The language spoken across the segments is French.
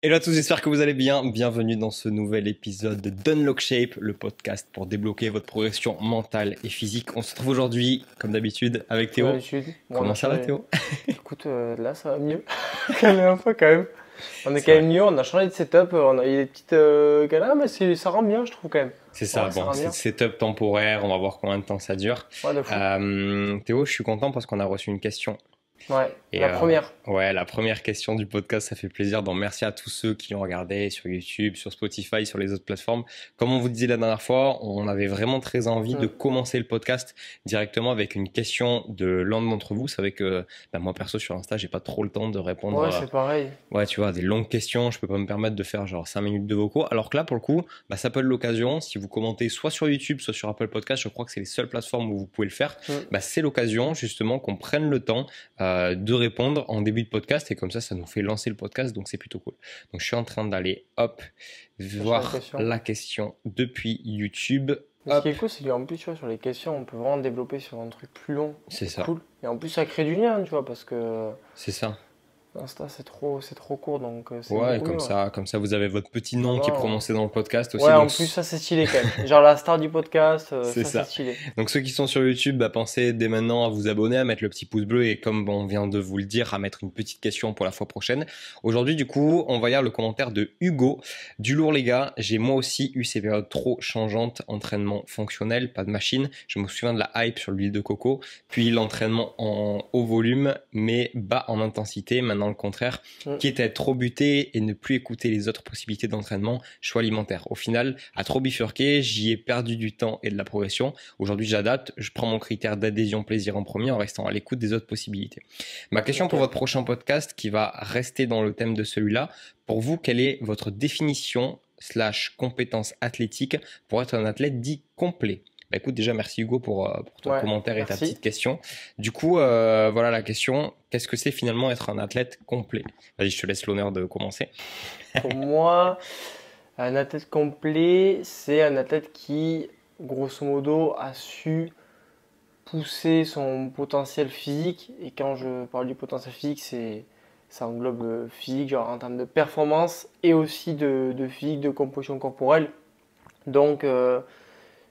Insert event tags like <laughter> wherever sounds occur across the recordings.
Hello à tous, j'espère que vous allez bien. Bienvenue dans ce nouvel épisode de Dunlock Shape, le podcast pour débloquer votre progression mentale et physique. On se retrouve aujourd'hui, comme d'habitude, avec Théo. Comment ça va, Théo? <laughs> Écoute, euh, là, ça va mieux. la dernière fois, quand même. On est quand même mieux, on a changé de setup, on a eu des petites euh, galères, mais ça rend bien, je trouve, quand même. C'est ça, bon, c'est setup temporaire, on va voir combien de temps ça dure. Ouais, de fou. Euh, Théo, je suis content parce qu'on a reçu une question Ouais, la euh, première. Ouais, la première question du podcast, ça fait plaisir. Donc merci à tous ceux qui l'ont regardé sur YouTube, sur Spotify, sur les autres plateformes. Comme on vous disait la dernière fois, on avait vraiment très envie de commencer le podcast directement avec une question de l'un d'entre vous. Vous savez que bah, moi perso sur Insta, j'ai pas trop le temps de répondre. Ouais, c'est pareil. Ouais, tu vois, des longues questions, je peux pas me permettre de faire genre 5 minutes de vocaux. Alors que là, pour le coup, bah, ça peut être l'occasion. Si vous commentez soit sur YouTube, soit sur Apple Podcast, je crois que c'est les seules plateformes où vous pouvez le faire. Bah, c'est l'occasion justement qu'on prenne le temps euh, de répondre en début de podcast et comme ça, ça nous fait lancer le podcast, donc c'est plutôt cool. Donc je suis en train d'aller, hop, voir la question. depuis YouTube. Ce qui est cool, c'est qu'en plus, tu vois, sur les questions, on peut vraiment développer sur un truc plus long. C'est ça. Cool. Et en plus, ça crée du lien, tu vois, parce que. C'est ça. Insta, c'est trop, c'est trop court, donc euh, Ouais, comme, ça, comme ça, vous avez votre petit nom qui est prononcé dans le podcast aussi. Ouais, en plus, ça, c'est stylé quand même. <laughs> Genre la star du podcast, euh, c'est ça. stylé. Donc, ceux qui sont sur YouTube, bah, pensez dès maintenant à vous abonner, à mettre le petit pouce bleu et comme on vient de vous le dire, à mettre une petite question pour la fois prochaine. Aujourd'hui, du coup, on va lire le commentaire de Hugo. Du lourd, les gars, j'ai moi aussi eu ces périodes trop changeantes, entraînement fonctionnel, pas de machine. Je me souviens de la hype sur l'huile de coco, puis l'entraînement en haut volume, mais bas en intensité. Maintenant, le contraire qui était trop buté et ne plus écouter les autres possibilités d'entraînement, choix alimentaire. Au final, à trop bifurquer, j'y ai perdu du temps et de la progression. Aujourd'hui, j'adapte, je prends mon critère d'adhésion plaisir en premier en restant à l'écoute des autres possibilités. Ma question pour votre prochain podcast qui va rester dans le thème de celui-là, pour vous, quelle est votre définition slash compétence athlétique pour être un athlète dit complet? Bah écoute, déjà, merci Hugo pour, euh, pour ton commentaire et ta petite question. Du coup, euh, voilà la question. Qu'est-ce que c'est finalement être un athlète complet? Vas-y, je te laisse l'honneur de commencer. <laughs> Pour moi, un athlète complet, c'est un athlète qui, grosso modo, a su pousser son potentiel physique. Et quand je parle du potentiel physique, c'est ça englobe physique, genre en termes de performance et aussi de, de physique, de composition corporelle. Donc, euh,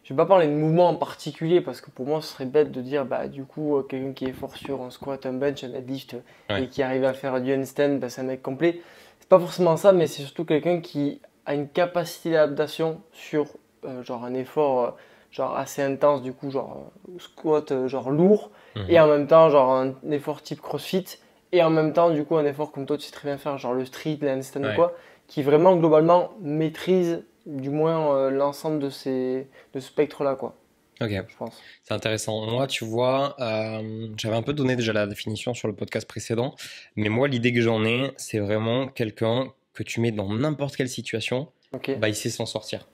je vais pas parler de mouvement en particulier parce que pour moi ce serait bête de dire bah du coup euh, quelqu'un qui est fort sur un squat, un bench, un deadlift et qui arrive à faire du handstand, bah, c'est un mec complet. C'est pas forcément ça, mais c'est surtout quelqu'un qui a une capacité d'adaptation sur euh, genre un effort euh, genre assez intense du coup genre squat genre lourd mhm. et en même temps genre un effort type CrossFit et en même temps du coup un effort comme toi tu sais très bien faire genre le street, le handstand ou quoi qui vraiment globalement maîtrise du moins euh, l'ensemble de ces de ce spectre là quoi. Ok, je pense. C'est intéressant. Moi, tu vois, euh, j'avais un peu donné déjà la définition sur le podcast précédent, mais moi, l'idée que j'en ai, c'est vraiment quelqu'un que tu mets dans n'importe quelle situation, bah, il sait s'en sortir.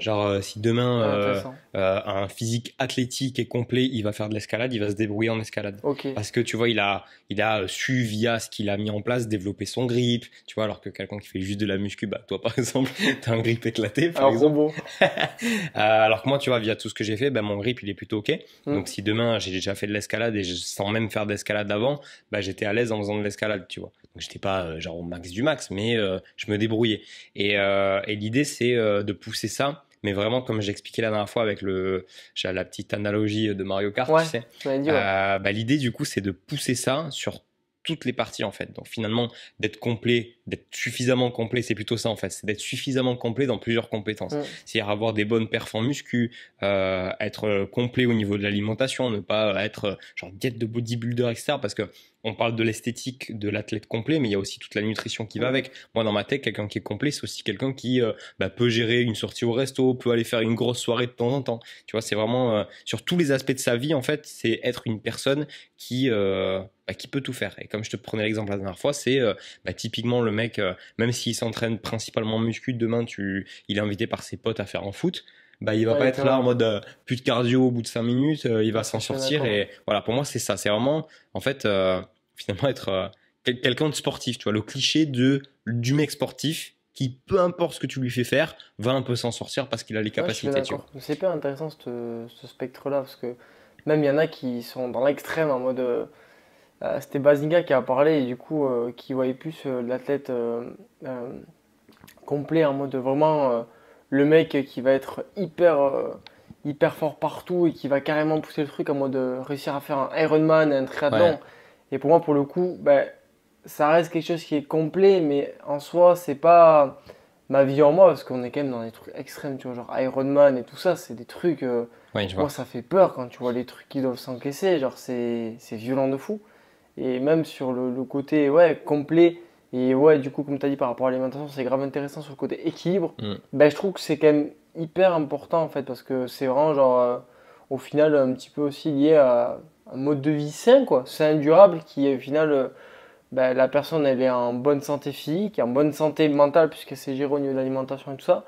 Genre, euh, si demain euh, euh, un physique athlétique et complet, il va faire de l'escalade, il va se débrouiller en escalade. Parce que tu vois, il a, il a su via ce qu'il a mis en place développer son grip. Tu vois, alors que quelqu'un qui fait juste de la muscu, bah toi <laughs> par exemple, t'as un grip éclaté. Par exemple. <laughs> alors que moi, tu vois, via tout ce que j'ai fait, bah, mon grip il est plutôt ok. Mm. Donc si demain j'ai déjà fait de l'escalade et je, sans même faire d'escalade avant, bah j'étais à l'aise en faisant de l'escalade, tu vois. Donc j'étais pas genre au max du max, mais je me débrouillais. Et, et l'idée c'est de pousser ça. Mais vraiment comme j'ai expliqué la dernière fois avec le la petite analogie de Mario Kart tu sais. euh, bah, l'idée du coup c'est de pousser ça sur toutes les parties en fait. Donc finalement d'être complet d'être suffisamment complet c'est plutôt ça en fait. C'est d'être suffisamment complet dans plusieurs compétences. C'est-à-dire avoir des bonnes en muscu euh, être complet au niveau de l'alimentation ne pas être genre diète de bodybuilder etc parce que on parle de l'esthétique de l'athlète complet, mais il y a aussi toute la nutrition qui va avec. Moi, dans ma tête, quelqu'un qui est complet, c'est aussi quelqu'un qui euh, bah, peut gérer une sortie au resto, peut aller faire une grosse soirée de temps en temps. Tu vois, c'est vraiment euh, sur tous les aspects de sa vie, en fait, c'est être une personne qui euh, bah, qui peut tout faire. Et comme je te prenais l'exemple la dernière fois, c'est bah, typiquement le mec, même s'il s'entraîne principalement muscu, demain, tu, il est invité par ses potes à faire en foot bah il va pas être là en mode plus de cardio au bout de 5 minutes, il va s'en sortir et voilà pour moi c'est ça, c'est vraiment en fait <laughs> finalement être euh, quelqu'un de sportif, tu vois, le cliché de du mec sportif qui, peu importe ce que tu lui fais faire, va un peu s'en sortir parce qu'il a les capacités. c'est pas intéressant ce, spectre-là parce que même il y en a qui sont dans l'extrême en mode. Euh, euh, c'était Bazinga qui a parlé et du coup qui voyait plus l'athlète complet en mode vraiment euh, le mec qui va être hyper, euh, hyper fort partout et qui va carrément pousser le truc en mode euh, réussir à faire un Ironman, un triathlon. Ouais. Et pour moi, pour le coup, ben, ça reste quelque chose qui est complet, mais en soi, c'est pas ma vie en moi parce qu'on est quand même dans des trucs extrêmes, tu vois, genre Ironman et tout ça, c'est des trucs. euh, Ouais, je vois. moi, ça fait peur quand tu vois les trucs qui doivent s'encaisser. Genre, c'est c'est violent de fou. Et même sur le, le côté ouais, complet, et ouais, du coup, comme tu as dit par rapport à l'alimentation, c'est grave intéressant sur le côté équilibre. Mm. Ben, je trouve que c'est quand même hyper important en fait, parce que c'est vraiment, genre, euh, au final, un petit peu aussi lié à un mode de vie sain, quoi. Sain, durable, qui au final, euh, ben, la personne, elle est en bonne santé physique, en bonne santé mentale, puisque c'est géré au niveau de l'alimentation et tout ça.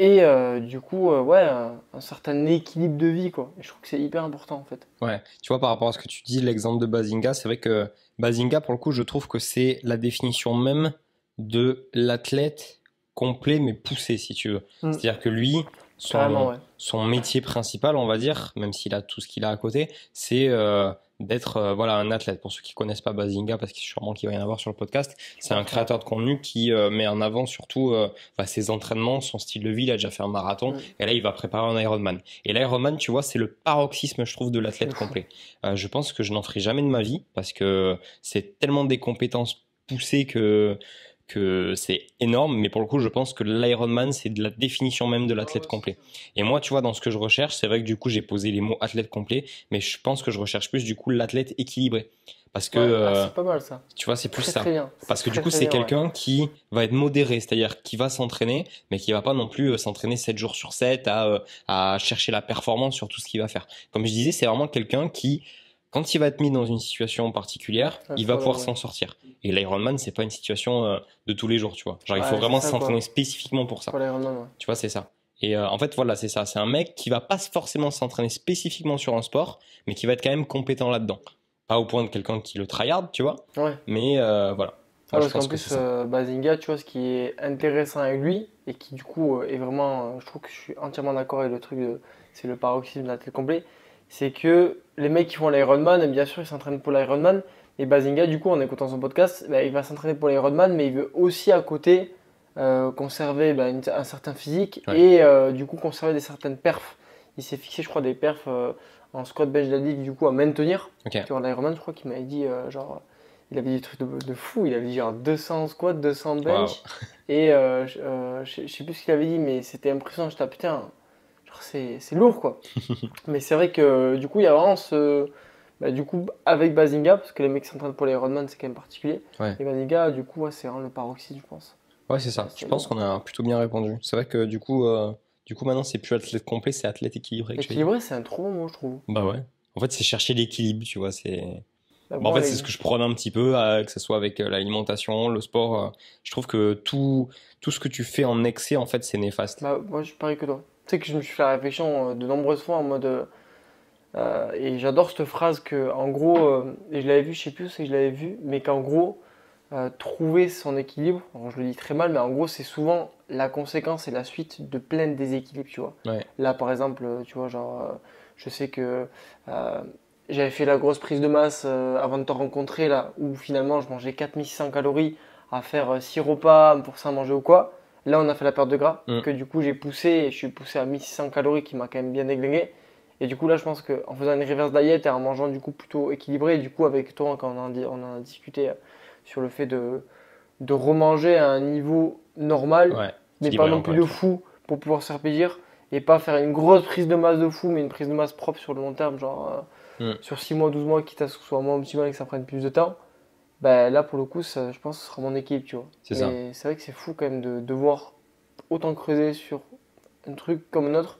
Et euh, du coup, ouais, un, un certain équilibre de vie, quoi. Et je trouve que c'est hyper important en fait. Ouais, tu vois, par rapport à ce que tu dis, l'exemple de Bazinga, c'est vrai que Bazinga, pour le coup, je trouve que c'est la définition même de l'athlète complet mais poussé, si tu veux. Mm. C'est-à-dire que lui, Carrément, son, ouais. son métier principal, on va dire, même s'il a tout ce qu'il a à côté, c'est euh, d'être euh, voilà un athlète. Pour ceux qui connaissent pas Bazinga, parce qu'il sûrement qu'il va y en avoir sur le podcast, c'est un créateur de contenu qui euh, met en avant surtout euh, bah, ses entraînements, son style de vie. Il a déjà fait un marathon et là il va préparer un Ironman. Et l'Ironman, tu vois, c'est le paroxysme, je trouve, de l'athlète complet. Euh, je pense que je n'en ferai jamais de ma vie parce que c'est tellement des compétences poussées que que c'est énorme, mais pour le coup, je pense que l'Ironman, c'est de la définition même de l'athlète complet. Et moi, tu vois, dans ce que je recherche, c'est vrai que du coup, j'ai posé les mots athlète complet, mais je pense que je recherche plus du coup l'athlète équilibré. Parce que, Ouais, ah, euh, c'est pas mal ça. tu vois, c'est plus ça. Parce que du coup, c'est ouais. quelqu'un qui va être modéré, c'est-à-dire qui va s'entraîner, mais qui va pas non plus euh, s'entraîner 7 jours sur 7 à, euh, à chercher la performance sur tout ce qu'il va faire. Comme je disais, c'est vraiment quelqu'un qui, quand il va être mis dans une situation particulière, il va pouvoir ouais. s'en sortir. Et l'Ironman, c'est pas une situation euh, de tous les jours, tu vois. Genre, il faut vraiment s'entraîner spécifiquement pour ça. Pour l'Ironman, ouais. Tu vois, c'est ça. Et euh, en fait, voilà, c'est ça. C'est un mec qui va pas forcément s'entraîner spécifiquement sur un sport, mais qui va être quand même compétent là-dedans. Pas au point de quelqu'un qui le tryhard, tu vois, Ouais. mais euh, voilà. Ah, Moi, parce qu'en que plus, euh, Bazinga, tu vois, ce qui est intéressant avec lui, et qui du coup est vraiment, je trouve que je suis entièrement d'accord avec le truc, de- c'est le paroxysme de l'athlète complet, c'est que les mecs qui font l'Ironman, bien sûr, ils s'entraînent pour l'Ironman, et Bazinga, du coup, en écoutant son podcast, bah, il va s'entraîner pour l'Ironman, mais il veut aussi à côté euh, conserver bah, une- un certain physique Ouais. et euh, du coup conserver des certaines perfs. Il s'est fixé, je crois, des perfs euh, en squat bench deadlift, du coup, à maintenir. Ok. Tu vois, l'Ironman, je crois qu'il m'avait dit, genre, il avait dit des trucs de, de fou. Il avait dit genre 200 squats, 200 bench. <laughs> Et je, je- sais plus ce qu'il avait dit, mais c'était impressionnant. J'étais, ah, putain, genre, c'est c'est lourd, quoi. <laughs> mais c'est vrai que du coup, il y a vraiment ce. Bah, du coup, avec Bazinga, parce que les mecs qui s'entraînent pour l'Ironman, c'est quand même particulier. Ouais. Et Bazinga, du coup, ouais, c'est vraiment le paroxysme, je pense. Ouais, c'est ça. Je pense qu'on a plutôt bien répondu. C'est vrai que du coup, euh, du coup maintenant, c'est plus athlète complet, c'est athlète équilibré. Équilibré, c'est un trop bon mot, je trouve. Bah ouais. En fait, c'est chercher l'équilibre, tu vois. C'est. Bah, bon, en fait, c'est ce que je prône un petit peu, euh, que ce soit avec euh, l'alimentation, le sport. euh, je trouve que tout, tout ce que tu fais en excès, en fait, c'est néfaste. Bah, moi, je pareil que toi. Tu sais que je me suis fait la réflexion de nombreuses fois en mode. Euh, et j'adore cette phrase que, en gros, euh, et je l'avais vu, je sais plus où c'est que je l'avais vu, mais qu'en gros, euh, trouver son équilibre, alors, je le dis très mal, mais en gros, c'est souvent la conséquence et la suite de plein de déséquilibres, tu vois. Ouais. Là, par exemple, tu vois, genre, je sais que j'avais fait la grosse prise de masse avant de te rencontrer, là, où finalement, je mangeais 4600 calories à faire 6 repas pour ça manger ou quoi. Là, on a fait la perte de gras, Mm. que du coup, j'ai poussé et je suis poussé à 1600 calories qui m'a quand même bien déglingué. Et du coup, là, je pense qu'en faisant une reverse diet et en mangeant du coup plutôt équilibré, et du coup, avec toi, quand on en, a discuté euh, sur le fait de, de remanger à un niveau normal, Ouais. mais pas non plus de fou pour pouvoir se faire plaisir et pas faire une grosse prise de masse de fou mais une prise de masse propre sur le long terme genre euh, Mm. sur 6 mois 12 mois quitte à ce que ce soit moins optimal et que ça prenne plus de temps bah là pour le coup ça, je pense que ce sera mon équipe tu vois C'est c'est vrai que c'est fou quand même de devoir autant creuser sur un truc comme un autre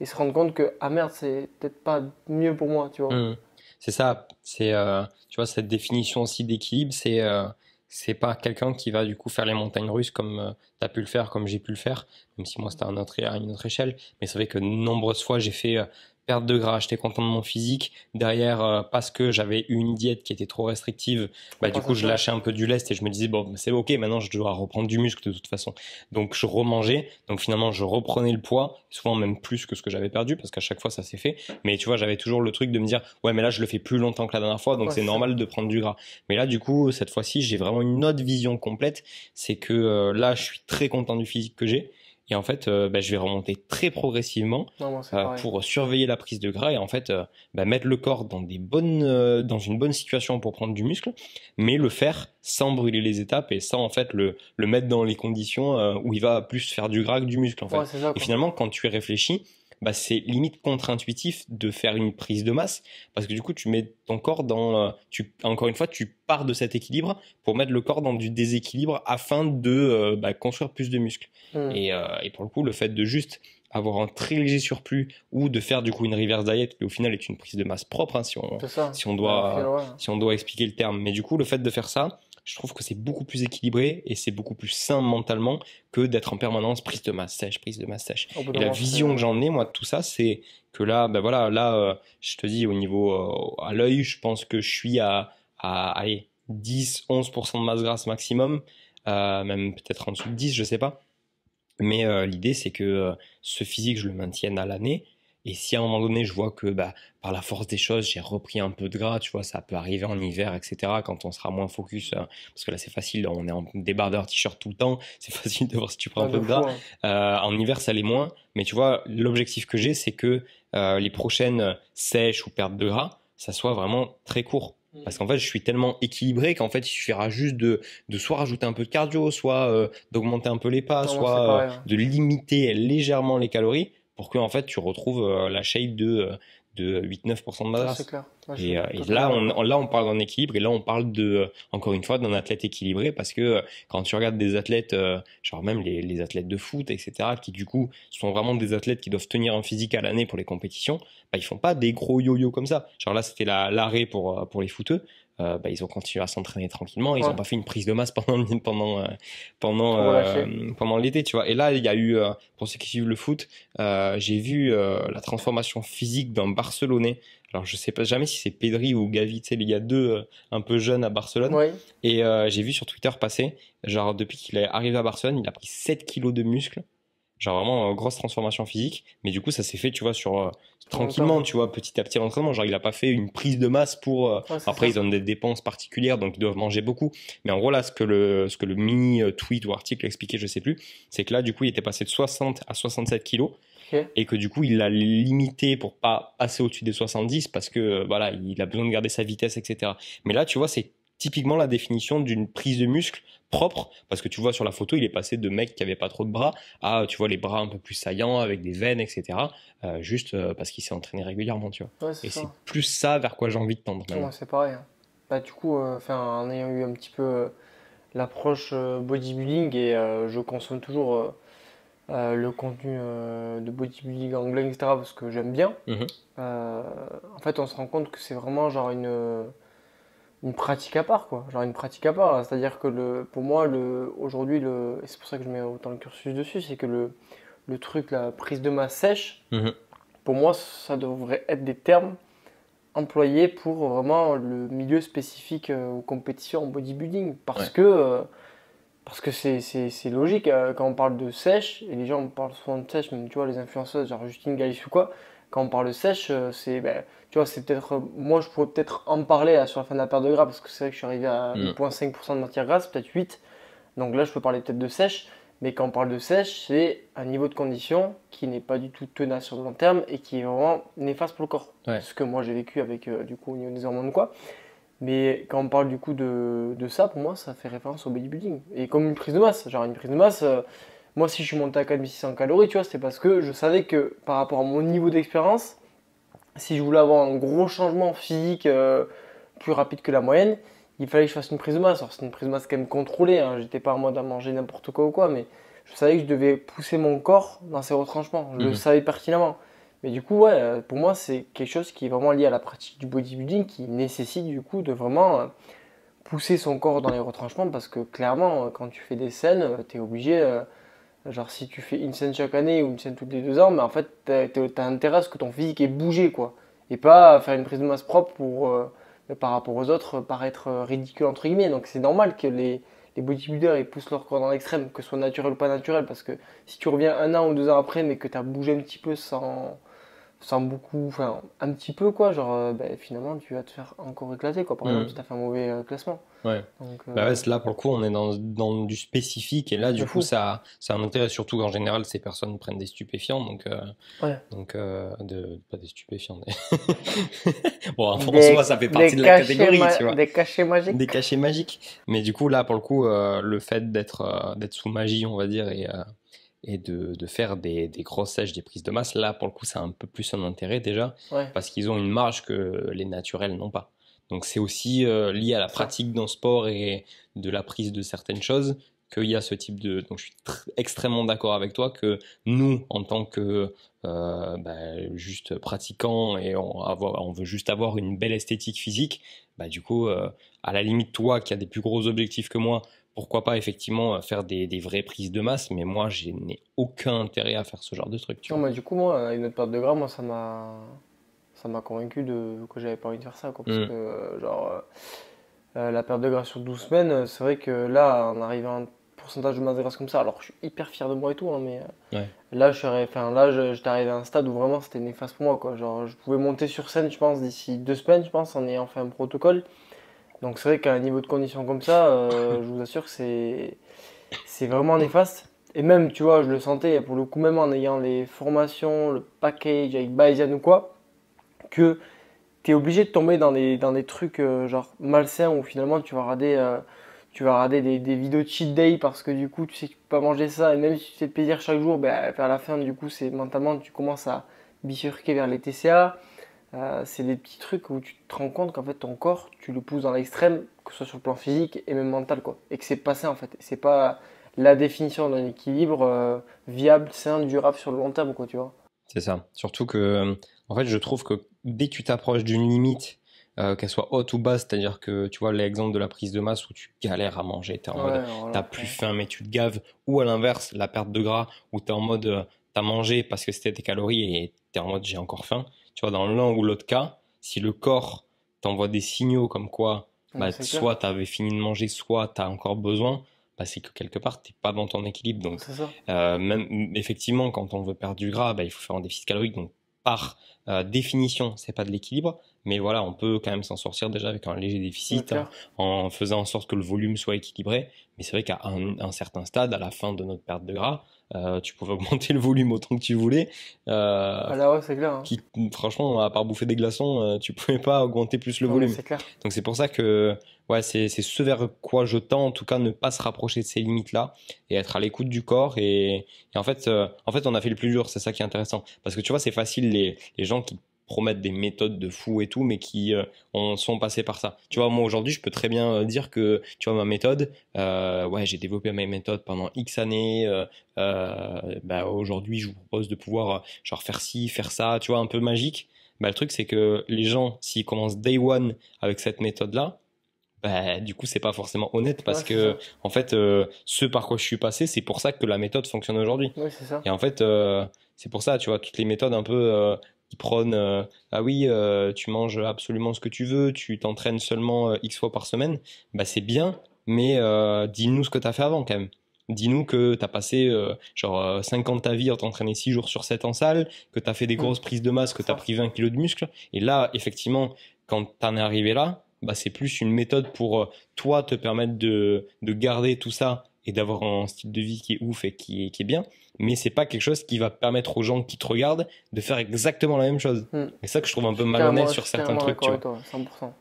et se rendre compte que ah merde c'est peut-être pas mieux pour moi tu vois Mm. C'est ça. C'est, euh, tu vois, cette définition aussi d'équilibre, c'est, euh, c'est pas quelqu'un qui va du coup faire les montagnes russes comme tu as pu le faire, comme j'ai pu le faire, même si moi c'était à, un autre- à une autre échelle. Mais c'est vrai que nombreuses fois j'ai fait euh, perte de gras, j'étais content de mon physique. Derrière, euh, parce que j'avais eu une diète qui était trop restrictive, bah, du coup, je lâchais un peu du lest et je me disais, bon, c'est ok, maintenant je dois reprendre du muscle de toute façon. Donc, je remangeais. Donc, finalement, je reprenais le poids, souvent même plus que ce que j'avais perdu, parce qu'à chaque fois, ça s'est fait. Mais tu vois, j'avais toujours le truc de me dire, ouais, mais là, je le fais plus longtemps que la dernière fois, donc c'est normal de prendre du gras. Mais là, du coup, cette fois-ci, j'ai vraiment une autre vision complète. C'est que euh, là, je suis très content du physique que j'ai. Et en fait, euh, bah, je vais remonter très progressivement euh, pour surveiller la prise de gras et en fait euh, bah, mettre le corps dans des bonnes, dans une bonne situation pour prendre du muscle, mais le faire sans brûler les étapes et sans en fait le, le mettre dans les conditions où il va plus faire du gras que du muscle en fait. et finalement, quand tu es réfléchi, bah, c'est limite contre-intuitif de faire une prise de masse parce que du coup tu mets ton corps dans tu encore une fois tu pars de cet équilibre pour mettre le corps dans du déséquilibre afin de bah, construire plus de muscles Hmm. Euh, et, pour le coup, le fait de juste avoir un très léger surplus ou de faire du coup une reverse diet qui au final est une prise de masse propre hein, si, on, si, on doit, si on doit expliquer le terme. Mais du coup, le fait de faire ça, je trouve que c'est beaucoup plus équilibré et c'est beaucoup plus sain mentalement que d'être en permanence prise de masse sèche, prise de masse sèche. Et la vision que j'en ai, moi, de tout ça, c'est que là, ben voilà, là, euh, je te dis, au niveau euh, à l'œil, je pense que je suis à, à allez, 10, 11% de masse grasse maximum, même peut-être en dessous de 10, je sais pas. Mais euh, l'idée, c'est que euh, ce physique, je le maintienne à l'année. Et si à un moment donné, je vois que bah, par la force des choses, j'ai repris un peu de gras, tu vois, ça peut arriver en hiver, etc., quand on sera moins focus, hein, parce que là, c'est facile, on est en débardeur t-shirt tout le temps, <laughs> c'est facile de voir si tu prends un peu de gras. Euh, en hiver, ça l'est moins, mais tu vois, l'objectif que j'ai, c'est que les prochaines sèches ou pertes de gras, ça soit vraiment très court. Parce qu'en fait, je suis tellement équilibré qu'en fait, il suffira juste de, de soit rajouter un peu de cardio, soit euh, d'augmenter un peu les pas, soit euh, de limiter légèrement les calories pour que en fait, tu retrouves euh, la shape de de 8-9% de masse et, là, on, là, on parle d'un équilibre et là, on parle de, encore une fois, d'un athlète équilibré parce que quand tu regardes des athlètes, genre même les, les, athlètes de foot, etc., qui du coup sont vraiment des athlètes qui doivent tenir un physique à l'année pour les compétitions, bah, ils font pas des gros yo-yo comme ça. Genre là, c'était l'arrêt pour, euh, pour les footeux. Euh, bah, ils ont continué à s'entraîner tranquillement. Ils n'ont pas fait une prise de masse pendant pendant euh, pendant pendant l'été, tu vois. Et là, il y a eu pour ceux qui suivent le foot, j'ai vu la transformation physique d'un Barcelonais. Alors je sais pas jamais si c'est Pedri ou Gavi, tu sais, il y a deux un peu jeunes à Barcelone. Et j'ai vu sur Twitter passer, genre depuis qu'il est arrivé à Barcelone, il a pris 7 kilos de muscles genre vraiment grosse transformation physique. Mais du coup ça s'est fait tu vois sur euh, tranquillement tu vois petit à petit l'entraînement. Genre il a pas fait une prise de masse pour euh, après ils ont des dépenses particulières donc ils doivent manger beaucoup. Mais en gros là ce que le ce que le mini euh, tweet ou article expliquait je sais plus c'est que là du coup il était passé de 60 à 67 kilos. Et que du coup il l'a limité pour pas passer au-dessus des 70 parce que voilà il a besoin de garder sa vitesse etc mais là tu vois c'est typiquement la définition d'une prise de muscle propre, parce que tu vois sur la photo, il est passé de mec qui avait pas trop de bras à, tu vois, les bras un peu plus saillants, avec des veines, etc. Euh, juste euh, parce qu'il s'est entraîné régulièrement, tu vois. et c'est plus ça vers quoi j'ai envie de tendre. Ouais, c'est pareil. Hein. Bah, du coup, euh, en ayant eu un petit peu l'approche bodybuilding, et je consomme toujours le contenu de bodybuilding anglais, etc., parce que j'aime bien, mhm. en fait, on se rend compte que c'est vraiment genre une une pratique à part, quoi. Genre une pratique à part. C'est-à-dire que le, pour moi, le, aujourd'hui, le, et c'est pour ça que je mets autant le cursus dessus, c'est que le, le truc, la prise de masse sèche, mhm. pour moi, ça devrait être des termes employés pour vraiment le milieu spécifique euh, aux compétitions en bodybuilding. Parce que. Euh, parce que c'est, logique, euh, quand on parle de sèche, et les gens parlent souvent de sèche, même tu vois, les influenceuses, genre Justine Galis ou quoi, quand on parle de sèche, c'est ben, tu vois, c'est peut-être. Moi, je pourrais peut-être en parler sur la fin de la perte de gras parce que c'est vrai que je suis arrivé à 1,5% mm. de matière grasse, peut-être 8. Donc là, je peux parler peut-être de sèche. Mais quand on parle de sèche, c'est un niveau de condition qui n'est pas du tout tenace sur le long terme et qui est vraiment néfaste pour le corps. Ce que moi j'ai vécu avec euh, du coup au niveau des hormones quoi. Mais quand on parle du coup de, de, ça, pour moi, ça fait référence au bodybuilding. Et comme une prise de masse, genre une prise de masse, euh, moi si je suis monté à 4600 calories, tu vois, c'est parce que je savais que par rapport à mon niveau d'expérience, si je voulais avoir un gros changement physique euh, plus rapide que la moyenne, il fallait que je fasse une prise de masse. Alors, c'est une prise de masse quand même contrôlée, hein. j'étais pas en mode à manger n'importe quoi ou quoi, mais je savais que je devais pousser mon corps dans ses retranchements. Je le mhm. savais pertinemment. Mais du coup, ouais, euh, pour moi, c'est quelque chose qui est vraiment lié à la pratique du bodybuilding qui nécessite du coup de vraiment euh, pousser son corps dans les retranchements parce que clairement, quand tu fais des scènes, tu es obligé Genre, si tu fais une scène chaque année ou une scène toutes les deux ans, mais en fait, tu as, intérêt à ce que ton physique ait bougé, quoi. Et pas faire une prise de masse propre pour, euh, par rapport aux autres, paraître ridicule, entre guillemets. Donc, c'est normal que les, bodybuilders ils poussent leur corps dans l'extrême, que ce soit naturel ou pas naturel, parce que si tu reviens un an ou deux ans après, mais que tu as bougé un petit peu sans, sans beaucoup, enfin un petit peu quoi, genre euh, ben, finalement tu vas te faire encore éclater quoi. Par exemple, mm. tu as fait un mauvais euh, classement. Ouais. Donc, euh, bah là pour le coup on est dans, dans du spécifique et là du coup ça, ça a un intérêt surtout qu'en général ces personnes prennent des stupéfiants donc ouais. donc de pas des stupéfiants. <laughs> bon en soi ça fait partie de la catégorie tu vois. Des cachets magiques. Des cachets magiques. Mais du coup là pour le coup le fait d'être d'être sous magie on va dire et et de, de faire des, des, grosses sèches, des prises de masse, là, pour le coup, c'est un peu plus un intérêt déjà, parce qu'ils ont une marge que les naturels n'ont pas. Donc c'est aussi euh, lié à la pratique d'un sport et de la prise de certaines choses qu'il y a ce type de... Donc je suis extrêmement d'accord avec toi que nous, en tant que euh, bah, juste pratiquants et on, avoir, on, veut juste avoir une belle esthétique physique, bah, du coup, euh, à la limite, toi qui as des plus gros objectifs que moi, pourquoi pas effectivement euh, faire des, des, vraies prises de masse, mais moi je n'ai aucun intérêt à faire ce genre de truc. non, mais du coup, moi, une autre perte de gras, moi ça m'a ça m'a convaincu de, que j'avais pas envie de faire ça. Quoi, parce mm. que, euh, genre, euh, la perte de gras sur 12 semaines, c'est vrai que là, en arrivant à un pourcentage de masse grasse comme ça, alors je suis hyper fier de moi et tout, hein, mais là, je serais, enfin, là, j'étais arrivé à un stade où vraiment c'était néfaste pour moi. Quoi. Genre, je pouvais monter sur scène, je pense, d'ici deux semaines, je pense, en ayant fait un protocole. Donc c'est vrai qu'à un niveau de condition comme ça, euh, <laughs> je vous assure que c'est, c'est vraiment néfaste. Et même, tu vois, je le sentais, pour le coup, même en ayant les formations, le package avec Bayesian ou quoi, que tu es obligé de tomber dans des, dans des trucs euh, genre malsains où finalement tu vas rater, euh, tu vas des, des, vidéos de cheat day parce que du coup tu sais que tu peux pas manger ça et même si tu fais de plaisir chaque jour, ben, vers la fin, du coup, c'est mentalement tu commences à bifurquer vers les TCA. Euh, c'est des petits trucs où tu te rends compte qu'en fait ton corps, tu le pousses dans l'extrême, que ce soit sur le plan physique et même mental, quoi. Et que c'est pas ça en fait. C'est pas la définition d'un équilibre euh, viable, sain, durable sur le long terme, quoi, tu vois. C'est ça. Surtout que, euh, en fait, je trouve que dès que tu t'approches d'une limite, qu'elle soit haute ou basse, c'est-à-dire que tu vois l'exemple de la prise de masse où tu galères à manger, tu en mode t'as plus faim mais tu te gaves, ou à l'inverse, la perte de gras où tu es en mode t'as mangé parce que c'était tes calories et tu es en mode j'ai encore faim tu vois, dans l'un ou l'autre cas, si le corps t'envoie des signaux comme quoi, bah, soit tu avais fini de manger, soit tu as encore besoin, bah, c'est que quelque part, tu pas dans ton équilibre. Donc, euh, même, effectivement, quand on veut perdre du gras, bah, il faut faire un déficit calorique. Donc, par euh, définition, c'est pas de l'équilibre, mais voilà, on peut quand même s'en sortir déjà avec un léger déficit en faisant en sorte que le volume soit équilibré. Mais c'est vrai qu'à un, certain stade, à la fin de notre perte de gras, euh, tu pouvais <laughs> augmenter le volume autant que tu voulais. Euh, ah ouais, c'est clair. Hein. Qui, franchement, à part bouffer des glaçons, euh, tu <laughs> pouvais pas augmenter plus le volume. Clair. Donc c'est pour ça que ouais, c'est ce vers quoi je tends, en tout cas, ne pas se rapprocher de ces limites-là et être à l'écoute du corps. Et, en fait, euh, en fait, on a fait le plus dur. C'est ça qui est intéressant, parce que tu vois, c'est facile les, les gens qui promettre des méthodes de fou et tout, mais qui euh, sont passés par ça. Tu vois, moi aujourd'hui, je peux très bien euh, dire que, tu vois, ma méthode, euh, ouais, j'ai développé ma méthode pendant X années. bah, aujourd'hui, je vous propose de pouvoir genre faire ci, faire ça, tu vois, un peu magique. Bah, le truc, c'est que les gens, s'ils commencent day one avec cette méthode-là, bah, du coup, c'est pas forcément honnête parce que, en fait, ce par quoi je suis passé, c'est pour ça que la méthode fonctionne aujourd'hui. Et en fait, c'est pour ça, tu vois, toutes les méthodes un peu qui prône euh, ah oui euh, tu manges absolument ce que tu veux tu t'entraînes seulement euh, x fois par semaine bah c'est bien mais dis-nous ce que tu as fait avant quand même. Dis-nous que tu as passé genre 5 ans de ta vie à t'entraîner 6 jours sur 7 en salle que tu as fait des grosses prises de masse que tu as pris 20 kilos de muscles et là effectivement quand tu en es arrivé là bah c'est plus une méthode pour toi te permettre de, de garder tout ça et d'avoir un style de vie qui est ouf et qui est, qui est bien mais c'est pas quelque chose qui va permettre aux gens qui te regardent de faire exactement la même chose. Hmm. Et ça que je trouve un peu malhonnête sur certains trucs. Tu vois.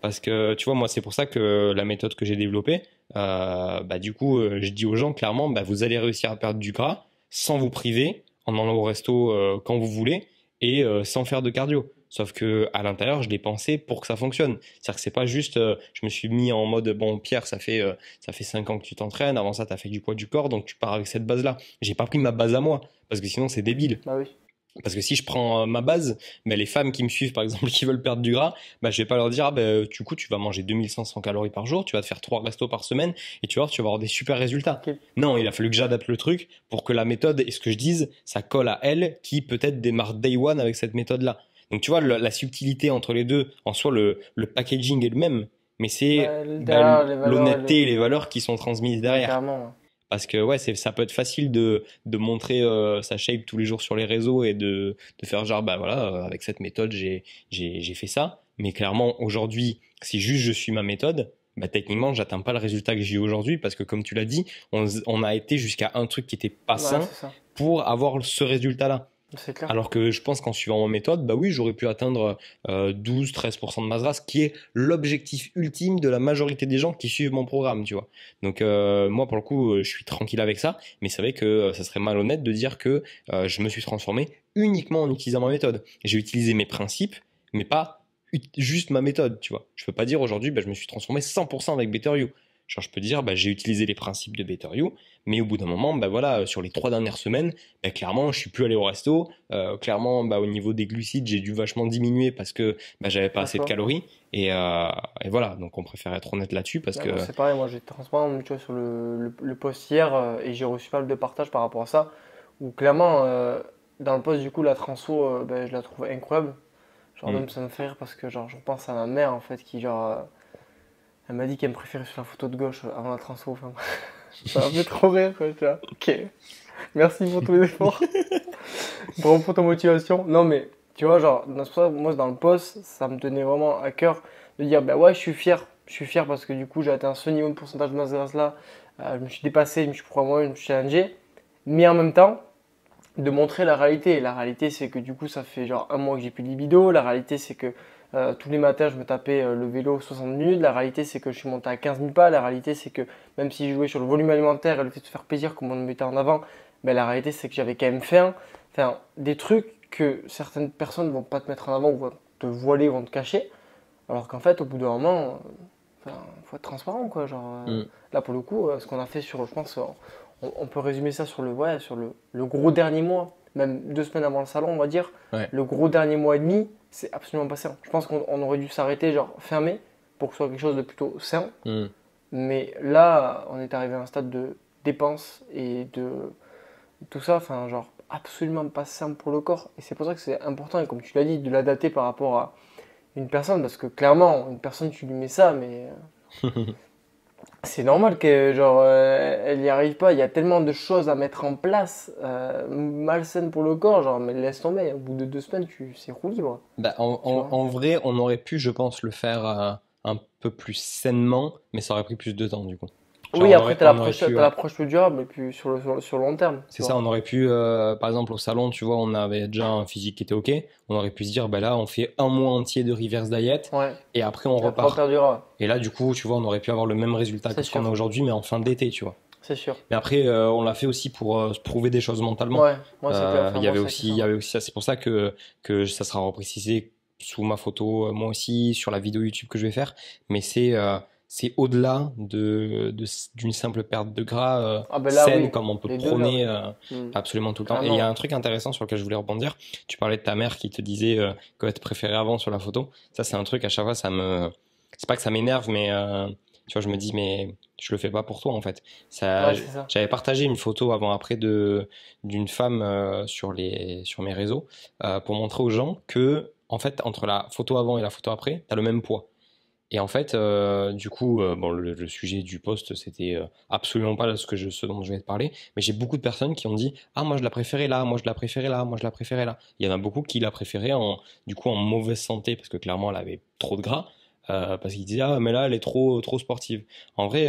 Parce que tu vois, moi, c'est pour ça que la méthode que j'ai développée, euh, bah, du coup, euh, je dis aux gens clairement, bah, vous allez réussir à perdre du gras sans vous priver, en allant au resto euh, quand vous voulez et sans faire de cardio. Sauf que à l'intérieur, je l'ai pensé pour que ça fonctionne. C'est-à-dire que c'est pas juste, euh, je me suis mis en mode bon Pierre, ça fait euh, ça fait cinq ans que tu t'entraînes. Avant ça, tu as fait du poids du corps, donc tu pars avec cette base-là. J'ai pas pris ma base à moi parce que sinon c'est débile. Bah oui. Parce que si je prends euh, ma base, bah, les femmes qui me suivent, par exemple, <laughs> qui veulent perdre du gras, bah, je vais pas leur dire, ah, bah, du coup, tu vas manger 2500 calories par jour, tu vas te faire trois restos par semaine, et tu vas voir, tu vas avoir des super résultats. Non, il a fallu que j'adapte le truc pour que la méthode et ce que je dise, ça colle à elle, qui peut-être démarre day one avec cette méthode-là. Donc, tu vois, le- la subtilité entre les deux, en soi, le, le packaging est le même, mais c'est bah, l'honnêteté et les- les valeurs qui sont transmises derrière. Parce que ouais, ça peut être facile de, de montrer euh, sa shape tous les jours sur les réseaux et de, de faire genre, bah voilà, euh, avec cette méthode, j'ai, fait ça. Mais clairement, aujourd'hui, si juste je suis ma méthode, bah techniquement, j'atteins pas le résultat que j'ai eu aujourd'hui parce que comme tu l'as dit, on, on a été jusqu'à un truc qui était pas Ouais, sain pour avoir ce résultat-là. Alors que je pense qu'en suivant ma méthode, bah oui, j'aurais pu atteindre euh, 12-13% de masse grasse, qui est l'objectif ultime de la majorité des gens qui suivent mon programme, tu vois. Donc euh, moi, pour le coup, euh, je suis tranquille avec ça, mais c'est vrai que euh, ça serait malhonnête de dire que je me suis transformé uniquement en utilisant ma méthode. J'ai utilisé mes principes, mais pas juste ma méthode, tu vois. Je peux pas dire aujourd'hui, bah, je me suis transformé 100% avec Better You. Genre, je peux dire, bah, j'ai utilisé les principes de Better You, mais au bout d'un moment, bah voilà, sur les trois dernières semaines, bah, clairement, je suis plus allé au resto. Euh, clairement, bah, au niveau des glucides, j'ai dû vachement diminuer parce que bah, j'avais pas assez de calories. Et, euh, et voilà, donc on préfère être honnête là-dessus parce Ouais, que. C'est pareil, moi j'étais transparent tu vois, sur le, le, le post hier euh, et j'ai reçu pas mal de partages par rapport à ça. Où clairement, euh, dans le post, du coup, la transfo, euh, ben, je la trouve incroyable. Genre, Mm. même ça me fait rire parce que genre, je pense à ma mère en fait qui, genre, elle m'a dit qu'elle me préférait sur la photo de gauche avant la transfo. Enfin, <laughs> ça m'a fait trop rire, quoi. tu vois. Ok, merci pour tous les efforts. <laughs> Bravo pour ta motivation. Non, mais tu vois, genre, dans ce- moi dans le post, ça me tenait vraiment à cœur de dire, bah ouais, je suis fier. Je suis fier parce que du coup, j'ai atteint ce niveau de pourcentage de masse grasse là. Euh, je me suis dépassé, je me suis moi, je me suis challengé. Mais en même temps, de montrer la réalité. La réalité, c'est que du coup, ça fait genre un mois que j'ai plus de libido. La réalité, c'est que euh, tous les matins, je me tapais euh, le vélo 60 minutes. La réalité, c'est que je suis monté à 15 000 pas. La réalité, c'est que même si je jouais sur le volume alimentaire et le fait de se faire plaisir, comme on le mettait en avant, ben, la réalité, c'est que j'avais quand même faim. Enfin, des trucs que certaines personnes vont pas te mettre en avant ou vont te voiler, vont te cacher. Alors qu'en fait, au bout d'un moment, euh, enfin, faut être transparent, quoi. Genre, euh, Mm. Là, pour le coup, ce qu'on a fait sur, je pense, on, on peut résumer ça sur le, ouais, sur le, le gros dernier mois, même deux semaines avant le salon, on va dire. Ouais. Le gros dernier mois et demi, c'est absolument pas sain. Je pense qu'on on aurait dû s'arrêter, genre, fermé, pour que ce soit quelque chose de plutôt sain. Hmm. Mais là, on est arrivé à un stade de dépenses et de tout ça, enfin, genre, absolument pas simple pour le corps. Et c'est pour ça que c'est important, et comme tu l'as dit, de l'adapter par rapport à une personne, parce que clairement, une personne, tu lui mets ça, mais. <laughs> c'est normal que, genre, euh, elle n'y arrive pas. Il y a tellement de choses à mettre en place, euh, malsaines pour le corps, genre, mais laisse tomber. Au bout de deux semaines, tu, c'est roue libre. Bah, en vrai, on aurait pu, je pense, le faire euh, un peu plus sainement, mais ça aurait pris plus de temps du coup. Genre, oui, après, on aurait l'approche ouais. plus durable, et puis sur le, sur, le- sur le long terme. C'est tu ça, on aurait pu, euh, par exemple, au salon, tu vois, on avait déjà un physique qui était OK. On aurait pu se dire, bah là, on fait un mois entier de reverse diet Ouais, et après, on et repart. Et là, du coup, tu vois, on aurait pu avoir le même résultat que ce qu'on a aujourd'hui, mais en fin d'été, tu vois. c'est sûr. Mais après, euh, on l'a fait aussi pour euh, se prouver des choses mentalement. Ouais, moi, c'est clair. Enfin, il y avait aussi, ça. il y avait aussi ça. C'est pour ça que, que ça sera reprécisé sous ma photo, moi aussi, sur la vidéo YouTube que je vais faire. Mais c'est c'est au-delà de, d'une simple perte de gras euh, Ah, ben là, saine, oui. comme on peut Les prôner euh, Hmm. absolument tout le temps. Et il y a un truc intéressant sur lequel je voulais rebondir. Tu parlais de ta mère qui te disait euh, qu'elle te préférait avant sur la photo. Ça, c'est un truc, à chaque fois, ça me. C'est pas que ça m'énerve, mais euh, tu vois, je me dis, mais je le fais pas pour toi, en fait. Ça, Ouais, j'avais partagé une photo avant-après de d'une femme sur les sur mes réseaux pour montrer aux gens que en fait entre la photo avant et la photo après, t'as le même poids. Et en fait, euh, du coup, euh, bon, le, le sujet du post, c'était euh, absolument pas ce que je, ce dont je vais te parler, mais j'ai beaucoup de personnes qui ont dit ah moi je la préférais là, moi je la préférais là, moi je la préférais là. Il y en a beaucoup qui la préféraient en du coup en mauvaise santé parce que clairement elle avait trop de gras. euh, parce qu'ils disaient ah mais là elle est trop trop sportive. En vrai,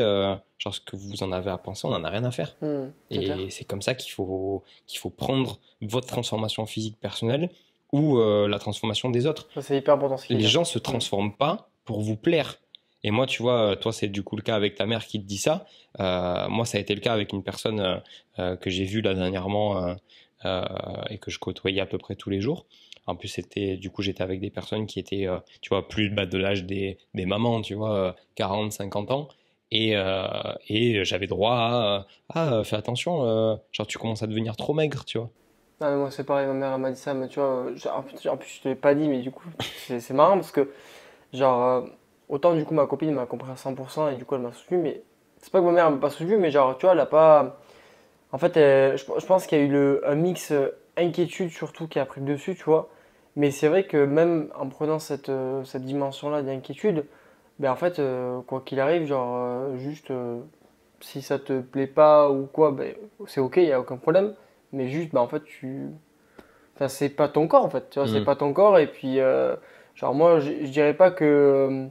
genre ce que vous en avez à penser, on en a rien à faire. Clair. Et c'est comme ça qu'il faut, qu'il faut prendre votre transformation physique personnelle ou la transformation des autres. C'est hyper important. ce Les dit. gens se transforment pas pour vous plaire. Et moi, tu vois, euh, toi, c'est du coup le cas avec ta mère qui te dit ça. Euh, moi, ça a été le cas avec une personne euh, que j'ai vue là dernièrement et que je côtoyais à peu près tous les jours. En plus, c'était, du coup, j'étais avec des personnes qui étaient, tu vois, plus de l'âge des, des mamans, tu vois, euh, 40, 50 ans. Et, et j'avais droit à, ah, fais attention, genre tu commences à devenir trop maigre, tu vois. Non, mais moi c'est pareil, ma mère m'a dit ça, mais tu vois, en plus je te l'ai pas dit, mais du coup c'est marrant parce que, genre, euh, autant du coup ma copine m'a compris à 100% et du coup elle m'a soutenu, mais c'est pas que ma mère m'a pas soutenu, mais genre, tu vois, elle a pas. En fait, je, pense qu'il y a eu le, un mix euh, inquiétude surtout qui a pris le dessus, tu vois. Mais c'est vrai que même en prenant cette, euh, cette dimension-là d'inquiétude, ben en fait, quoi qu'il arrive, genre, juste si ça te plaît pas ou quoi, ben, c'est ok, il n'y a aucun problème. Mais juste, ben, en fait, tu. Enfin, c'est pas ton corps, en fait. Tu vois, c'est mm. pas ton corps. Et puis, euh, genre, moi, je, je, dirais pas que. Euh,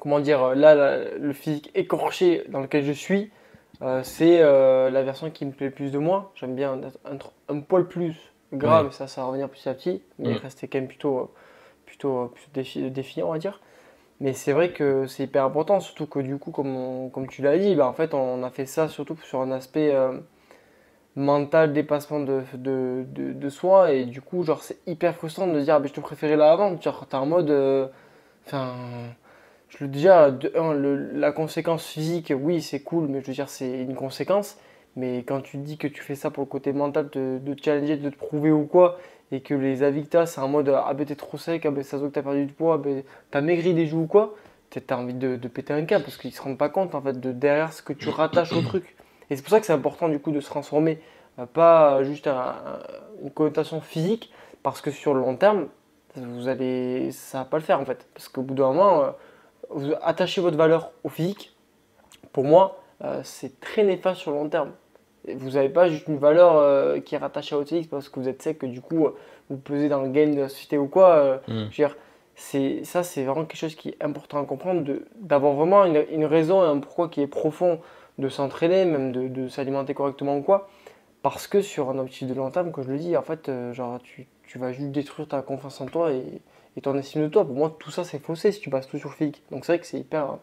comment dire, là, le physique écorché dans lequel je suis, euh, c'est la version qui me plaît le plus de moi. J'aime bien un, un, poil plus grave, ça, ça va revenir petit à petit. Mais il mm. restait quand même plutôt, plutôt, plutôt défiant, on va dire. Mais c'est vrai que c'est hyper important, surtout que du coup, comme, comme tu l'as dit, bah, en fait, on a fait ça surtout sur un aspect euh, mental, dépassement de, de, soi. Et du coup, genre, c'est hyper frustrant de dire, ah, je te préférais là avant. Genre, t'es en mode. Euh, enfin. je le déjà, de, la conséquence physique, oui, c'est cool, mais je veux dire, c'est une conséquence. Mais quand tu dis que tu fais ça pour le côté mental, de, de challenger, de te prouver ou quoi, et que les avis c'est en mode ah ben t'es trop sec, ah ben ça se voit que t'as perdu du poids, ben t'as maigri des joues ou quoi, t'as envie de, de, péter un câble parce qu'ils se rendent pas compte en fait de derrière ce que tu rattaches au truc. Et c'est pour ça que c'est important du coup de se transformer, euh, pas juste une connotation physique, parce que sur le long terme, vous allez, ça va pas le faire en fait, parce qu'au bout d'un moment, euh, vous attachez votre valeur au physique. Pour moi, euh, c'est très néfaste sur le long terme vous n'avez pas juste une valeur qui est rattachée à OTX parce que vous êtes sec, que du coup vous pesez dans le gain de la société ou quoi. Mm. je veux dire, c'est, ça, c'est vraiment quelque chose qui est important à comprendre, d'avoir vraiment une, une, raison et un pourquoi qui est profond de s'entraîner, même de, de s'alimenter correctement ou quoi. Parce que sur un objectif de long terme, comme je le dis, en fait, genre, tu, tu, vas juste détruire ta confiance en toi et, et, ton estime de toi. Pour moi, tout ça, c'est faussé si tu passes tout sur physique. Donc c'est vrai que c'est hyper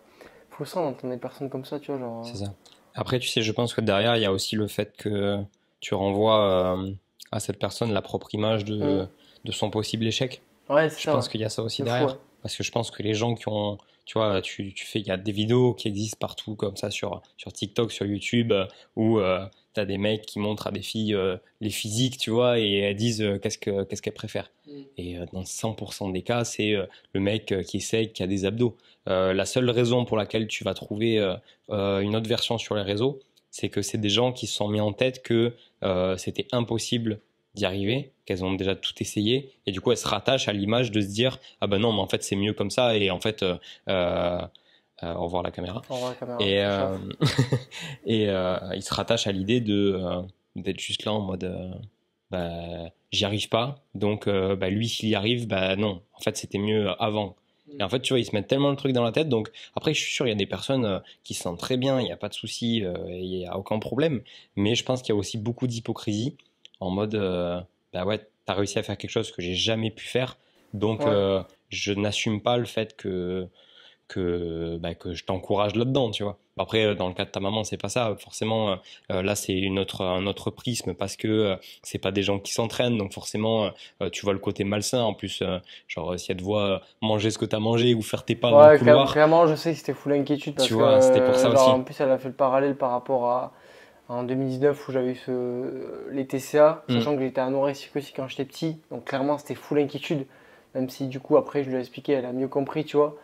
faussant d'entendre des personnes comme ça, tu vois. Genre, c'est ça. Après, tu sais, je pense que derrière, il y a aussi le fait que tu renvoies euh, à cette personne la propre image de, mm. de son possible échec. Ouais, je pense qu'il y a ça aussi derrière. Parce que je pense que les gens qui ont, tu vois, tu, tu fais, il y a des vidéos qui existent partout comme ça sur, sur TikTok, sur YouTube, euh, où euh, tu as des mecs qui montrent à des filles les physiques, tu vois, et elles disent qu'est-ce qu'elles qu'est-ce qu'elles préfèrent. Mm. Et dans 100% des cas, c'est le mec qui essaie, qui a des abdos. Euh, la seule raison pour laquelle tu vas trouver euh, euh, une autre version sur les réseaux, c'est que c'est des gens qui se sont mis en tête que c'était impossible d'y arriver, qu'elles ont déjà tout essayé, et du coup elles se rattachent à l'image de se dire ah ben non mais en fait c'est mieux comme ça, et en fait euh, au revoir la caméra. Au revoir la caméra. Et, <laughs> et ils se rattachent à l'idée de d'être juste là en mode bah, j'y arrive pas, donc bah, lui s'il y arrive, bah non, en fait c'était mieux avant. Et en fait, tu vois, ils se mettent tellement le truc dans la tête. Donc, après, je suis sûr, il y a des personnes euh, qui se sentent très bien, il n'y a pas de souci, euh, il n'y a aucun problème. Mais je pense qu'il y a aussi beaucoup d'hypocrisie en mode, euh, bah ouais, t'as réussi à faire quelque chose que j'ai jamais pu faire. Donc, je n'assume pas le fait que que, bah, que je t'encourage là-dedans, tu vois. Après, euh, dans le cas de ta maman, c'est pas ça. Forcément, euh, euh, là, c'est une autre, un autre prisme parce que c'est pas des gens qui s'entraînent, donc forcément, tu vois le côté malsain. En plus, genre, si elle te voit manger ce que t'as mangé ou faire tes pas dans le couloir. Clairement, je sais que c'était full inquiétude parce tu vois, c'était pour ça aussi. En plus, elle a fait le parallèle par rapport à en 2019 où j'avais eu ce, les TCA, mm. sachant que j'étais anorexique aussi quand j'étais petit. Donc clairement, c'était full inquiétude. Même si du coup, après, je lui ai expliqué, elle a mieux compris, tu vois.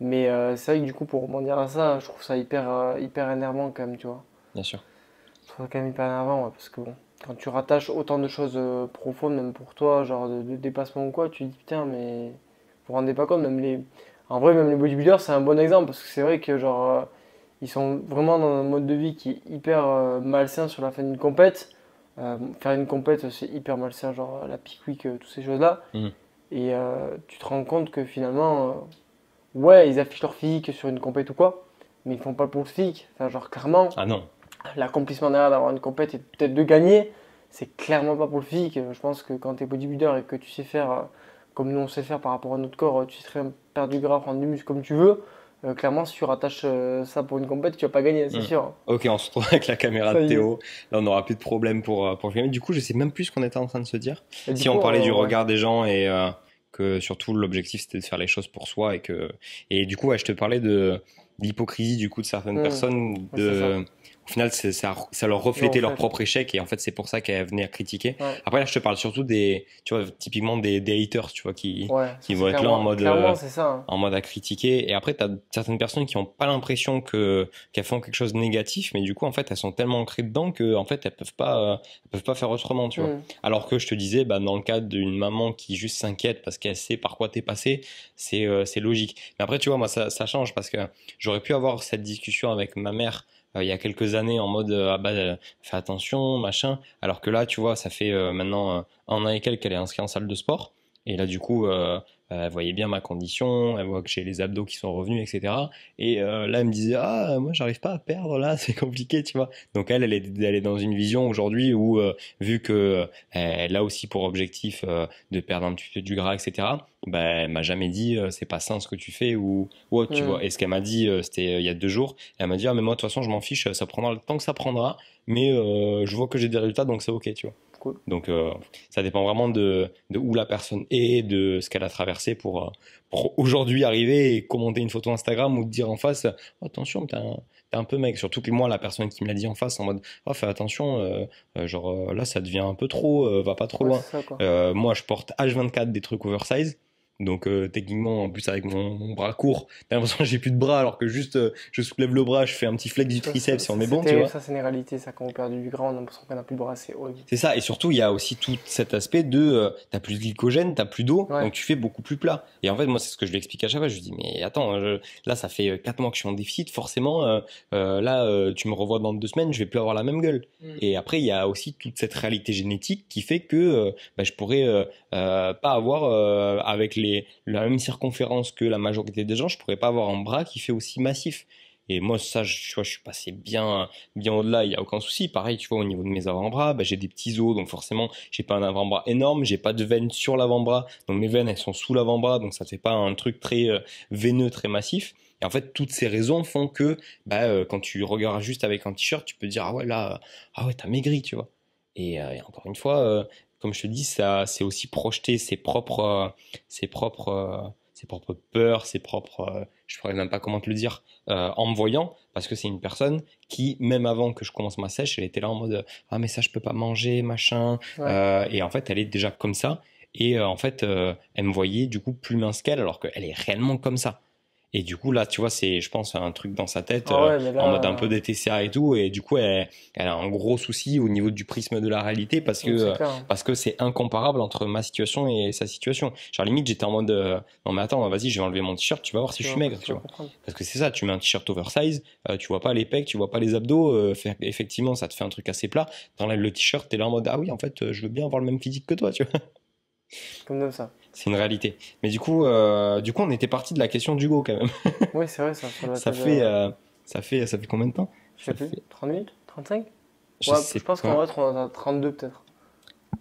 Mais euh, c'est vrai que du coup, pour rebondir à ça, je trouve ça hyper, euh, hyper énervant quand même, tu vois. Bien sûr. Je trouve ça quand même hyper énervant, parce que bon, quand tu rattaches autant de choses euh, profondes, même pour toi, genre de, dépassement ou quoi, tu te dis putain, mais vous vous rendez pas compte, même les. En vrai, même les bodybuilders, c'est un bon exemple, parce que c'est vrai que genre. Ils sont vraiment dans un mode de vie qui est hyper malsain sur la fin d'une compète. faire une compète, c'est hyper malsain, genre la pique week, toutes ces choses-là. Mm. Et tu te rends compte que finalement, ouais, ils affichent leur physique sur une compète ou quoi, mais ils font pas pour le physique. Enfin, genre, clairement, ah non. l'accomplissement derrière d'avoir une compète et peut-être de gagner, c'est clairement pas pour le physique. Je pense que quand tu es bodybuilder et que tu sais faire euh, comme nous on sait faire par rapport à notre corps, tu sais perdre du gras, prendre du muscle comme tu veux. Euh, clairement, si tu rattaches euh, ça pour une compète, tu vas pas gagner, c'est hmm. sûr. Ok, on se retrouve avec la caméra de Théo. Là, on n'aura plus de problème pour, pour filmer. Du coup, je sais même plus ce qu'on était en train de se dire. si on parlait du regard des gens et que surtout l'objectif c'était de faire les choses pour soi et que et du coup je te parlais de l'hypocrisie du coup de certaines mmh. personnes de au final, ça, ça leur reflétait leur fait. propre échec et en fait, c'est pour ça qu'elles venaient à critiquer. Ouais. Après, là, je te parle surtout des, tu vois, typiquement des, des haters, tu vois, qui, Ouais, qui ça, vont être là en mode, euh, ça. hein. en mode à critiquer. Et après, tu as certaines personnes qui ont pas l'impression que qu'elles font quelque chose de négatif, mais du coup, en fait, elles sont tellement ancrées dedans que en fait, elles peuvent pas, euh, elles peuvent pas faire autrement, tu vois. Mm. Alors que je te disais, bah, dans le cas d'une maman qui juste s'inquiète parce qu'elle sait par quoi t'es passé, c'est euh, c'est logique. Mais après, tu vois, moi, ça, ça change parce que j'aurais pu avoir cette discussion avec ma mère il y a quelques années en mode euh, ah bah euh, fais attention machin alors que là tu vois ça fait euh, maintenant euh, un an et quelques qu'elle est inscrite en salle de sport. Et là du coup euh, euh, elle voyait bien ma condition elle voit que j'ai les abdos qui sont revenus etc et euh, là elle me disait ah moi j'arrive pas à perdre là <laughs> c'est compliqué tu vois donc elle elle est, elle est dans une vision aujourd'hui où euh, vu que euh, elle a aussi pour objectif euh, de perdre un petit peu du gras etc bah, elle m'a jamais dit euh, c'est pas sain ce que tu fais ou, ou autre, tu Mm. vois. Et ce qu'elle m'a dit euh, c'était euh, il y a deux jours elle m'a dit ah mais moi de toute façon je m'en fiche ça prendra le temps que ça prendra mais euh, je vois que j'ai des résultats donc c'est ok tu vois Cool. donc euh, ça dépend vraiment de, de où la personne est de ce qu'elle a traversé pour, euh, pour aujourd'hui arriver et commenter une photo Instagram ou dire en face Oh, attention t'es un, peu mec surtout que moi la personne qui me l'a dit en face en mode oh fais attention euh, euh, genre là ça devient un peu trop va pas trop Ouais, loin ça, moi, je porte H24 des trucs oversize. Donc, euh, techniquement, en plus, avec mon, mon bras court, t'as l'impression que j'ai plus de bras, alors que juste, euh, je soulève le bras, je fais un petit flex du triceps et on est bon, tu vois. Ça, c'est une réalité. Ça, quand on perd du gras, on a l'impression qu'on n'a plus de bras. C'est horrible. C'est ça. Et surtout, il y a aussi tout cet aspect de, euh, t'as plus de glycogène, t'as plus d'eau, Ouais. donc tu fais beaucoup plus plat. Et en fait, moi, c'est ce que je lui explique à chaque fois. Je lui dis, mais attends, je- là, ça fait 4 mois que je suis en déficit, forcément, euh, euh, là, euh, tu me revois dans deux semaines, je vais plus avoir la même gueule. Mm. Et après, il y a aussi toute cette réalité génétique qui fait que euh, bah, je pourrais euh, euh, pas avoir, euh, avec les, la même circonférence que la majorité des gens, je pourrais pas avoir un bras qui fait aussi massif. Et moi, ça, je, tu vois, je suis passé bien, bien au-delà, il y a aucun souci. Pareil, tu vois, au niveau de mes avant-bras, bah, j'ai des petits os, donc forcément, j'ai pas un avant-bras énorme, j'ai pas de veines sur l'avant-bras, donc mes veines, elles sont sous l'avant-bras, donc ça fait pas un truc très euh, veineux, très massif. Et en fait, toutes ces raisons font que, bah, euh, quand tu regardes juste avec un t-shirt, tu peux dire, ah ouais, là, ah ouais, t'as maigri, tu vois. Et, euh, encore une fois, comme je te dis, ça, c'est aussi projeter ses propres, euh, ses propres, euh, ses propres peurs, ses propres, euh, je pourrais même pas comment te le dire, euh, en me voyant, parce que c'est une personne qui, même avant que je commence ma sèche, elle était là en mode, ah mais ça je peux pas manger, machin. Ouais. Euh, et en fait, elle est déjà comme ça. Et euh, en fait, elle me voyait du coup plus mince qu'elle, alors qu'elle est réellement comme ça. Et du coup, là, tu vois, c'est, je pense, un truc dans sa tête. Euh, ouais, là, en mode un peu des TCA et tout. Et du coup elle, elle a un gros souci au niveau du prisme de la réalité parce que euh, hein. parce que c'est incomparable entre ma situation et sa situation. Genre limite j'étais en mode euh, non mais attends vas-y je vais enlever mon t-shirt tu vas voir si je suis maigre tu vois. parce que c'est ça tu mets un t-shirt oversize euh, tu vois pas les pecs tu vois pas les abdos euh, fait- effectivement ça te fait un truc assez plat. T'enlèves le t-shirt t'es là en mode ah oui en fait euh, je veux bien avoir le même physique que toi tu vois Comme ça. c'est une réalité mais du coup euh, du coup on était parti de la question d'Hugo quand même <laughs> Oui, c'est vrai, ça. ça fait euh, euh, ça fait ça fait combien de temps? Je sais ça plus. fait- 30 minutes? 35 je Ouais, je pense pas. qu'en vrai, on a 32 peut-être.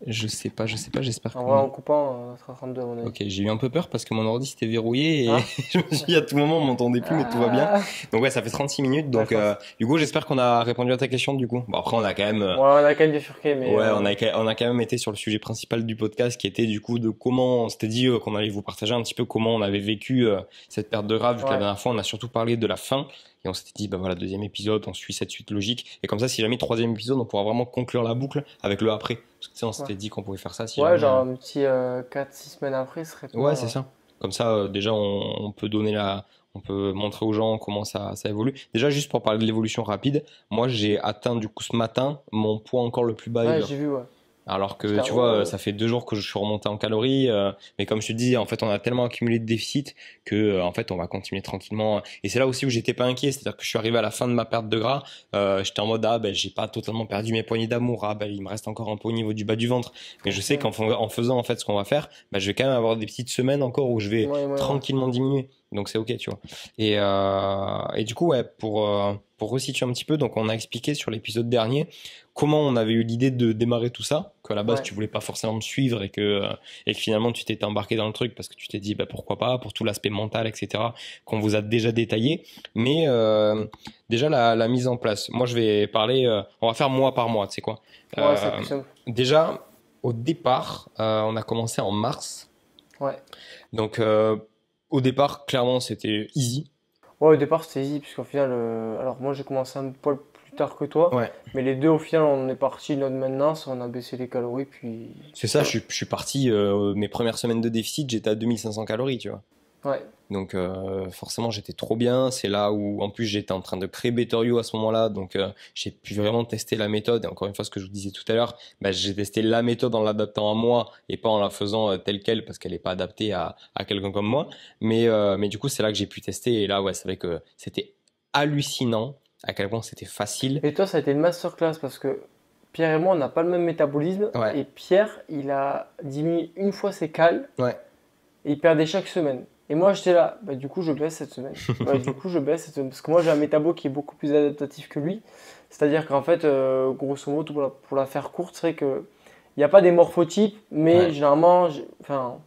Je sais pas, je sais pas, j'espère En que. vrai, en coupant, on sera 32 à mon avis. Ok, j'ai eu un peu peur parce que mon ordi s'était verrouillé et Ah. <laughs> je me suis dit à tout moment on m'entendait plus, mais tout va bien. Ah. Donc ouais, ça fait 36 minutes. Donc Ouais, euh, Hugo, j'espère qu'on a répondu à ta question du coup. Bon après on a quand même. euh, Ouais, on a quand même bifurqué, mais. Ouais, euh, on a, on a quand même été sur le sujet principal du podcast qui était du coup de comment on s'était dit euh, qu'on allait vous partager un petit peu comment on avait vécu euh, cette perte de gras. Vu que la Ouais. dernière fois on a surtout parlé de la fin et on s'était dit bah voilà deuxième épisode, on suit cette suite logique et comme ça si jamais troisième épisode on pourra vraiment conclure la boucle avec le après. Parce que tu sais on s'était Ouais. dit qu'on pouvait faire ça. Si Ouais, jamais, genre un petit 4-6 semaines après, ce serait pas- Ouais, c'est ça. Comme ça, euh, déjà, on, on peut donner la, on peut montrer aux gens comment ça, ça évolue. Déjà, juste pour parler de l'évolution rapide, moi, j'ai atteint du coup ce matin mon poids encore le plus bas Ouais, j'ai vu, ouais. Alors que tu vois, ça fait deux jours que je suis remonté en calories, euh, mais comme je te dis, en fait, on a tellement accumulé de déficit que, euh, en fait, on va continuer tranquillement. Et c'est là aussi où j'étais pas inquiet, c'est-à-dire que je suis arrivé à la fin de ma perte de gras, euh, j'étais en mode ah ben j'ai pas totalement perdu mes poignées d'amour, ah ben il me reste encore un peu au niveau du bas du ventre, mais je sais qu'en fais- en faisant en fait ce qu'on va faire, ben, je vais quand même avoir des petites semaines encore où je vais Ouais, ouais, ouais. tranquillement diminuer. Donc c'est ok, tu vois. Et, euh, et du coup, ouais, pour, euh, pour resituer un petit peu, donc on a expliqué sur l'épisode dernier comment on avait eu l'idée de démarrer tout ça, qu'à la base Ouais. tu voulais pas forcément me suivre et que, euh, et que finalement tu t'étais embarqué dans le truc parce que tu t'es dit bah, pourquoi pas, pour tout l'aspect mental, etc., qu'on vous a déjà détaillé. Mais euh, déjà la, la mise en place. Moi je vais parler, on va faire mois par mois, tu sais quoi. Ouais, déjà, au départ, on a commencé en mars. Ouais. Donc, euh, au départ, clairement, c'était easy. Ouais, au départ, c'était easy, puisqu'au final, euh, alors moi, j'ai commencé un poil plus tard que toi. Ouais. Mais les deux, au final, on est parti de notre maintenance, on a baissé les calories, puis. C'est ça, je suis, je suis parti, euh, mes premières semaines de déficit, j'étais à 2500 calories, tu vois. Ouais. Donc euh, forcément j'étais trop bien. C'est là où en plus j'étais en train de créer Better You à ce moment-là. Donc euh, j'ai pu vraiment tester la méthode. Et encore une fois ce que je vous disais tout à l'heure, bah, j'ai testé la méthode en l'adaptant à moi et pas en la faisant euh, telle quelle parce qu'elle n'est pas adaptée à, à quelqu'un comme moi. Mais, mais du coup c'est là que j'ai pu tester. Et là ouais c'est vrai que c'était hallucinant à quel point c'était facile. Et toi, ça a été une masterclass parce que Pierre et moi, on n'a pas le même métabolisme. Ouais. Et Pierre, il a diminué une fois ses cales. Ouais. Et il perdait chaque semaine. Et moi, j'étais là, bah, du coup, je baisse cette semaine. <laughs> Bah, du coup, je baisse cette semaine. Parce que moi, j'ai un métabo qui est beaucoup plus adaptatif que lui. C'est-à-dire qu'en fait, euh, grosso modo, pour la, pour la faire courte, c'est vrai que il n'y a pas des morphotypes, mais Ouais. généralement, enfin,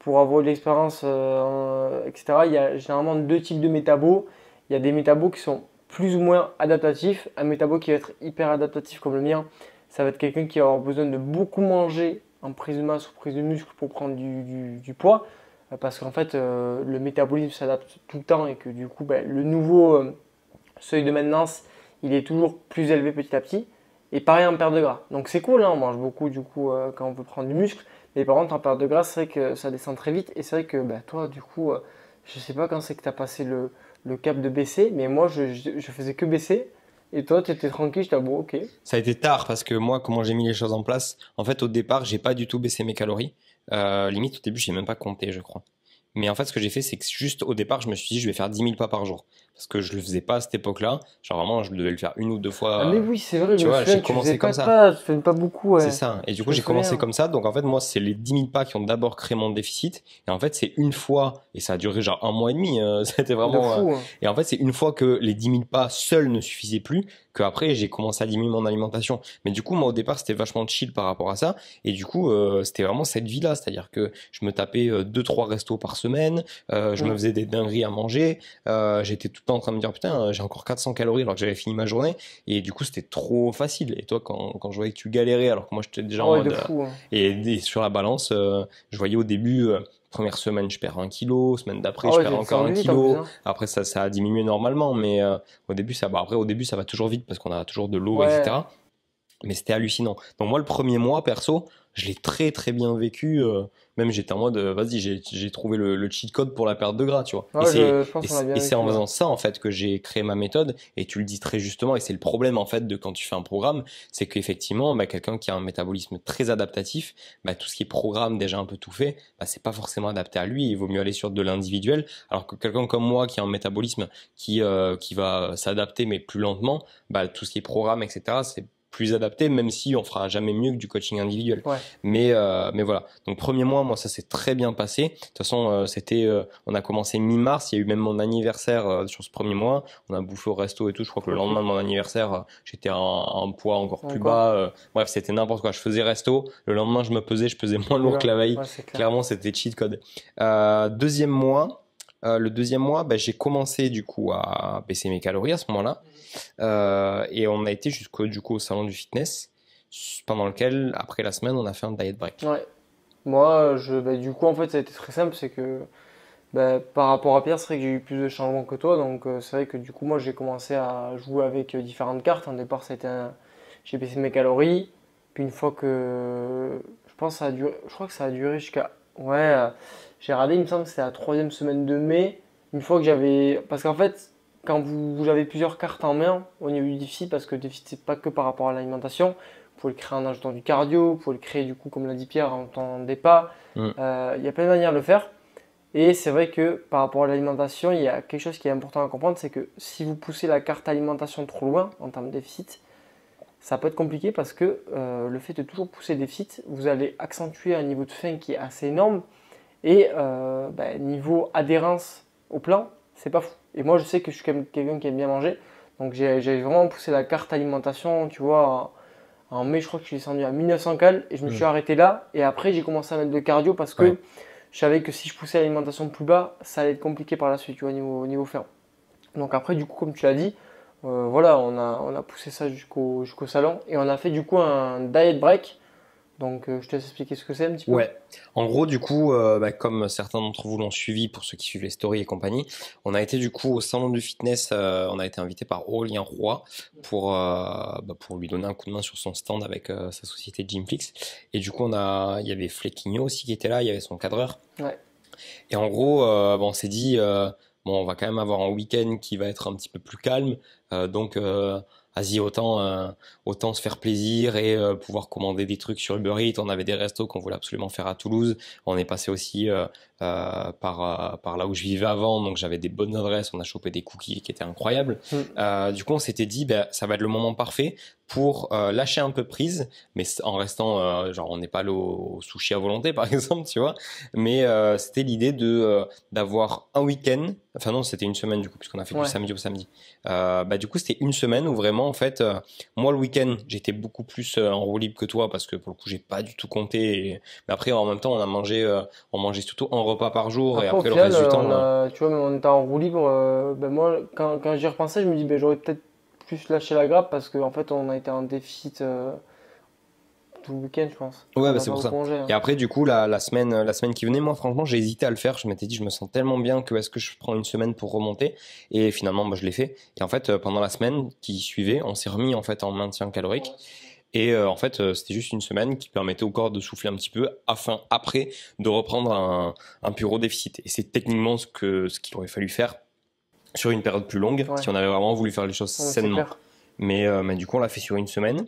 pour avoir de l'expérience, euh, etc., il y a généralement deux types de métabos. Il y a des métabos qui sont plus ou moins adaptatifs. Un métabo qui va être hyper adaptatif comme le mien, ça va être quelqu'un qui va avoir besoin de beaucoup manger en prise de masse ou prise de muscle pour prendre du, du- du poids. Parce qu'en fait, euh, le métabolisme s'adapte tout le temps et que du coup, ben, le nouveau euh, seuil de maintenance, il est toujours plus élevé petit à petit. Et pareil en perte de gras. Donc c'est cool, hein, on mange beaucoup du coup euh, quand on veut prendre du muscle. Mais par contre, en perte de gras, c'est vrai que ça descend très vite. Et c'est vrai que ben, toi, du coup, je sais pas quand c'est que tu as passé le, cap de baisser, mais moi, je, faisais que baisser. Et toi, tu étais tranquille, j'étais bon, ok. Ça a été tard parce que moi, comment j'ai mis les choses en place, en fait, au départ, j'ai pas du tout baissé mes calories. Euh, limite, au début, j'ai même pas compté, je crois. Mais en fait, ce que j'ai fait, c'est que juste au départ, je me suis dit, je vais faire 10 000 pas par jour. Parce que je le faisais pas à cette époque-là. Genre vraiment, je devais le faire une ou deux fois. Ah, mais oui, c'est vrai, tu je vois, j'ai commencé comme pas, ça. Pas, tu faisais pas beaucoup, ouais. C'est ça. Et du coup, j'ai commencé comme ça. Donc, en fait, moi, c'est les 10 000 pas qui ont d'abord créé mon déficit. Et en fait, c'est une fois, et ça a duré genre un mois et demi. <laughs> euh, C'était vraiment. euh, fou, hein. et en fait, c'est une fois que les 10 000 pas seuls ne suffisaient plus, qu'après, j'ai commencé à diminuer mon alimentation. Mais du coup, moi, au départ, c'était vachement chill par rapport à ça. Et du coup, euh, c'était vraiment cette vie-là. C'est-à-dire que je me tapais euh, deux, trois restos par semaine. euh, je me faisais des dingueries à manger. euh, J'étais tout temps en train de me dire, putain, euh, j'ai encore 400 calories alors que j'avais fini ma journée. Et du coup, c'était trop facile. Et toi, quand, quand je voyais que tu galérais, alors que moi, j'étais déjà en Ouais, mode, de euh, fou. hein. et, et sur la balance, euh, je voyais au début, euh, première semaine, je perds un kilo, semaine d'après, Ah je perds encore un en kilo. hein. Après, ça, ça a diminué normalement, mais euh, au début, ça, bah, après, au début, ça va toujours vite parce qu'on a toujours de l'eau, Ouais. etc. Mais c'était hallucinant. Donc moi, le premier mois, perso, je l'ai très très bien vécu. euh, même j'étais en mode, euh, vas-y, j'ai trouvé le, le cheat code pour la perte de gras, tu vois. Ouais, et c'est en faisant ça en fait que j'ai créé ma méthode et tu le dis très justement et c'est le problème en fait de quand tu fais un programme c'est qu'effectivement bah, quelqu'un qui a un métabolisme très adaptatif bah, tout ce qui est programme déjà un peu tout fait bah, c'est pas forcément adapté à lui il vaut mieux aller sur de l'individuel alors que quelqu'un comme moi qui a un métabolisme qui euh, qui va s'adapter mais plus lentement bah, tout ce qui est programme etc c'est plus adapté même si on fera jamais mieux que du coaching individuel. Ouais. mais euh, mais voilà. Donc premier mois moi ça s'est très bien passé. De toute façon euh, c'était euh, on a commencé mi-mars. Il y a eu même mon anniversaire euh, sur ce premier mois. On a bouffé au resto et tout. Je crois que le lendemain de mon anniversaire euh, j'étais à un, à un poids encore plus Encore. bas euh, bref c'était n'importe quoi. Je faisais resto. Le lendemain je me pesais. Je pesais moins lourd que la veille. Ouais, c'est clair. Clairement, c'était cheat code. Euh, deuxième mois, euh, le deuxième mois, bah, j'ai commencé du coup à baisser mes calories à ce moment-là, Euh, et on a été jusqu'au au salon du fitness, pendant lequel après la semaine, on a fait un diet break. Ouais. Moi, je, bah, du coup, en fait, ça a été très simple, c'est que bah, par rapport à Pierre, c'est vrai que j'ai eu plus de changements que toi, donc euh, c'est vrai que du coup, moi, j'ai commencé à jouer avec différentes cartes. En départ, été un- j'ai baissé mes calories, puis une fois que, je pense, ça a duré, je crois que ça a duré jusqu'à, ouais, j'ai regardé, il me semble que c'était la troisième semaine de mai, une fois que j'avais, parce qu'en fait, quand vous, vous avez plusieurs cartes en main au niveau du déficit, parce que le déficit, c'est pas que par rapport à l'alimentation. Vous pouvez le créer en ajoutant du cardio, vous pouvez le créer du coup, comme l'a dit Pierre, en faisant des pas. Mm. Euh, il y a plein de manières de le faire. Et c'est vrai que par rapport à l'alimentation, il y a quelque chose qui est important à comprendre, c'est que si vous poussez la carte alimentation trop loin en termes de déficit, ça peut être compliqué parce que euh, le fait de toujours pousser le déficit, vous allez accentuer un niveau de faim qui est assez énorme. Et euh, bah, niveau adhérence au plan, c'est pas fou. Et moi, je sais que je suis quelqu'un qui aime bien manger. Donc j'ai vraiment poussé la carte alimentation, tu vois, en, mai, je crois que je suis descendu à 1900 cales et je me suis arrêté là. Et après, j'ai commencé à mettre de cardio parce que Ouais. je savais que si je poussais l'alimentation plus bas, ça allait être compliqué par la suite, tu vois, niveau, niveau ferme. Donc après, du coup, comme tu l'as dit, euh, voilà, on a, on a poussé ça jusqu'au jusqu'au salon et on a fait du coup un diet break Donc, euh, je te laisse expliquer ce que c'est un petit peu. Ouais. En gros, du coup, euh, bah, comme certains d'entre vous l'ont suivi, pour ceux qui suivent les stories et compagnie, on a été du coup au salon du fitness. euh, on a été invité par Aurélien Roy pour bah, pour lui donner un coup de main sur son stand avec sa société Gymflix. Et du coup, on a, il y avait Flequigno aussi qui était là. Il y avait son cadreur. Ouais. Et en gros, bon, on s'est dit, bon, on va quand même avoir un week-end qui va être un petit peu plus calme. Donc, euh, vas-y, autant, euh, autant se faire plaisir et euh, pouvoir commander des trucs sur Uber Eats. On avait des restos qu'on voulait absolument faire à Toulouse. On est passé aussi euh, par, euh, par là où je vivais avant, donc j'avais des bonnes adresses. On a chopé des cookies qui étaient incroyables. Mm. Euh, du coup, on s'était dit, ben, ça va être le moment parfait pour euh, lâcher un peu prise, mais en restant, genre, on n'est pas allé au, au sushi à volonté, <laughs> par exemple, tu vois. Mais c'était l'idée de d'avoir un week-end. Enfin non, c'était une semaine du coup, puisqu'on a fait Ouais. du samedi au samedi. Bah du coup, c'était une semaine où vraiment, en fait, moi le week-end, j'étais beaucoup plus en roue libre que toi parce que pour le coup, j'ai pas du tout compté. et- Mais après, en même temps, on a mangé, on mangeait surtout un repas par jour et Après, le final, reste du euh, temps. on euh, a- tu vois, en étant en roue libre, euh, ben moi, quand, quand j'y repensais, je me dis, ben, j'aurais peut-être plus lâché la grappe parce qu'en fait, on a été en déficit tout le week-end, je pense. Ouais, On bah, c'est pour ça. congé, hein. Et après, du coup, la, la semaine, la semaine qui venait, moi, franchement, j'ai hésité à le faire. Je m'étais dit, je me sens tellement bien que est-ce que je prends une semaine pour remonter? Et finalement, bah, je l'ai fait. Et en fait, pendant la semaine qui suivait, on s'est remis en fait en maintien calorique. Et euh, en fait, euh, c'était juste une semaine qui permettait au corps de souffler un petit peu afin après de reprendre un, un puro déficit. Et c'est techniquement ce que ce qu'il aurait fallu faire sur une période plus longue Ouais. si on avait vraiment voulu faire les choses Ouais, sainement. Mais, euh, mais du coup, on l'a fait sur une semaine.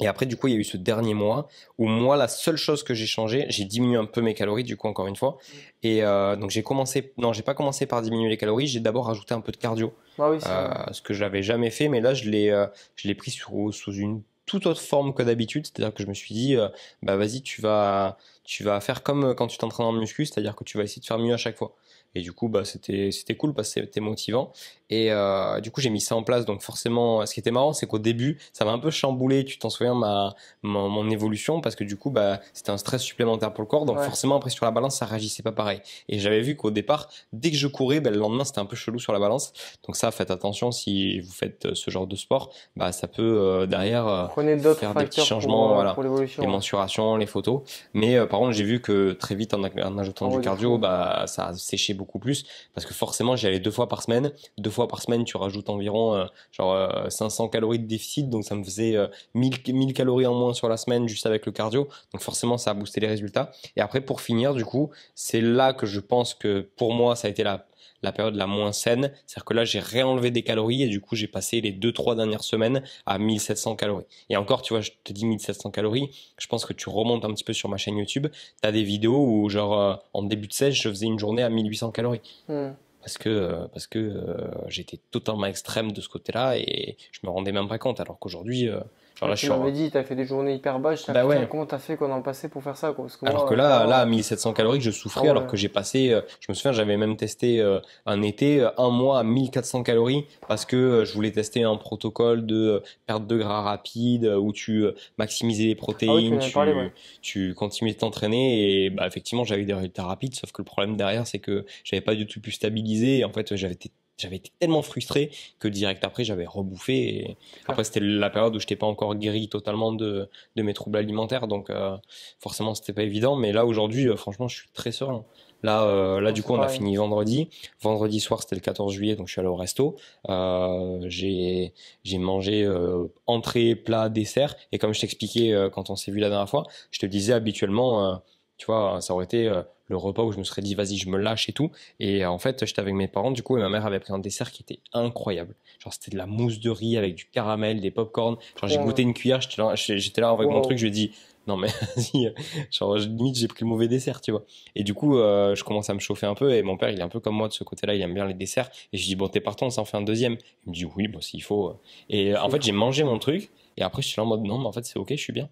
Et après, du coup, il y a eu ce dernier mois où moi, la seule chose que j'ai changé, j'ai diminué un peu mes calories, du coup, encore une fois. Et euh, donc, j'ai commencé, non, j'ai pas commencé par diminuer les calories, j'ai d'abord rajouté un peu de cardio, Ah oui, euh, ce que j'avais jamais fait, mais là, je l'ai, je l'ai pris sous, sous une toute autre forme que d'habitude. C'est-à-dire que je me suis dit, euh, bah, vas-y, tu vas, tu vas faire comme quand tu t'entraînes en muscu, c'est-à-dire que tu vas essayer de faire mieux à chaque fois. Et du coup, bah, c'était, c'était cool parce que c'était motivant. Et euh, du coup, j'ai mis ça en place. Donc forcément, ce qui était marrant, c'est qu'au début, ça m'a un peu chamboulé. Tu t'en souviens ma, mon évolution parce que du coup, bah, c'était un stress supplémentaire pour le corps. Donc Ouais. forcément, après sur la balance, ça réagissait pas pareil. Et j'avais vu qu'au départ, dès que je courais, bah, le lendemain, c'était un peu chelou sur la balance. Donc ça, faites attention si vous faites euh, ce genre de sport, bah, ça peut euh, derrière euh, Prenez faire des petits changements, pour, euh, voilà. pour l'évolution. les mensurations, les photos. Mais euh, par contre, j'ai vu que très vite, en, en ajoutant du cardio, bah, ça a séché beaucoup plus. Parce que forcément, j'y allais deux fois par semaine. Deux fois par semaine, tu rajoutes environ euh, genre euh, 500 calories de déficit. Donc ça me faisait euh, 1000, 1000 calories en moins sur la semaine juste avec le cardio. Donc forcément, ça a boosté les résultats. Et après, pour finir, du coup, c'est là que je pense que pour moi, ça a été la la période la moins saine, c'est-à-dire que là j'ai réenlevé des calories et du coup j'ai passé les deux trois dernières semaines à 1700 calories. Et encore, tu vois, je te dis 1700 calories, je pense que tu remontes un petit peu sur ma chaîne YouTube, t'as des vidéos où genre euh, en début de 16, je faisais une journée à 1800 calories. Hmm. parce que euh, parce que euh, j'étais totalement extrême de ce côté-là et je me rendais même pas compte. Alors qu'aujourd'hui euh, genre là je tu m'avais dit, t'as fait des journées hyper basses. Bah ouais. Comment t'as fait qu'on en passait pour faire ça quoi Parce que Alors moi, que là, euh, là, à 1700 calories, je souffrais, Ah ouais. alors que j'ai passé, euh, je me souviens, j'avais même testé euh, un été, un mois à 1400 calories, parce que je voulais tester un protocole de perte de gras rapide, où tu maximisais les protéines, m'en avais tu, parlé, ouais. tu continuais de t'entraîner, et bah, effectivement, j'avais eu des résultats rapides, sauf que le problème derrière, c'est que j'avais pas du tout pu stabiliser, et en fait, j'avais été j'avais été tellement frustré que direct après j'avais rebouffé et après c'était la période où je n'étais pas encore guéri totalement de, de mes troubles alimentaires. Donc euh, forcément c'était pas évident. Mais là aujourd'hui euh, franchement je suis très serein. Là euh, là Ouais, du coup on a fini vendredi. Vendredi soir c'était le 14 juillet donc je suis allé au resto. Euh, j'ai j'ai mangé euh, entrée plat dessert. Et comme je t'expliquais quand on s'est vu la dernière fois je te disais habituellement tu vois ça aurait été le repas où je me serais dit vas-y je me lâche et tout. Et euh, en fait j'étais avec mes parents du coup et ma mère avait pris un dessert qui était incroyable. Genre c'était de la mousse de riz avec du caramel des popcorn genre j'ai goûté une cuillère j'étais là, j'étais là avec mon truc je lui ai dit non mais <laughs> vas-y euh, genre limite j'ai pris le mauvais dessert tu vois. Et du coup euh, je commence à me chauffer un peu et mon père il est un peu comme moi de ce côté là il aime bien les desserts. Et je dis bon t'es partant on s'en fait un deuxième. Il me dit oui bon s'il faut et en fait j'ai mangé mon truc et après je suis là en mode non mais en fait c'est ok je suis bien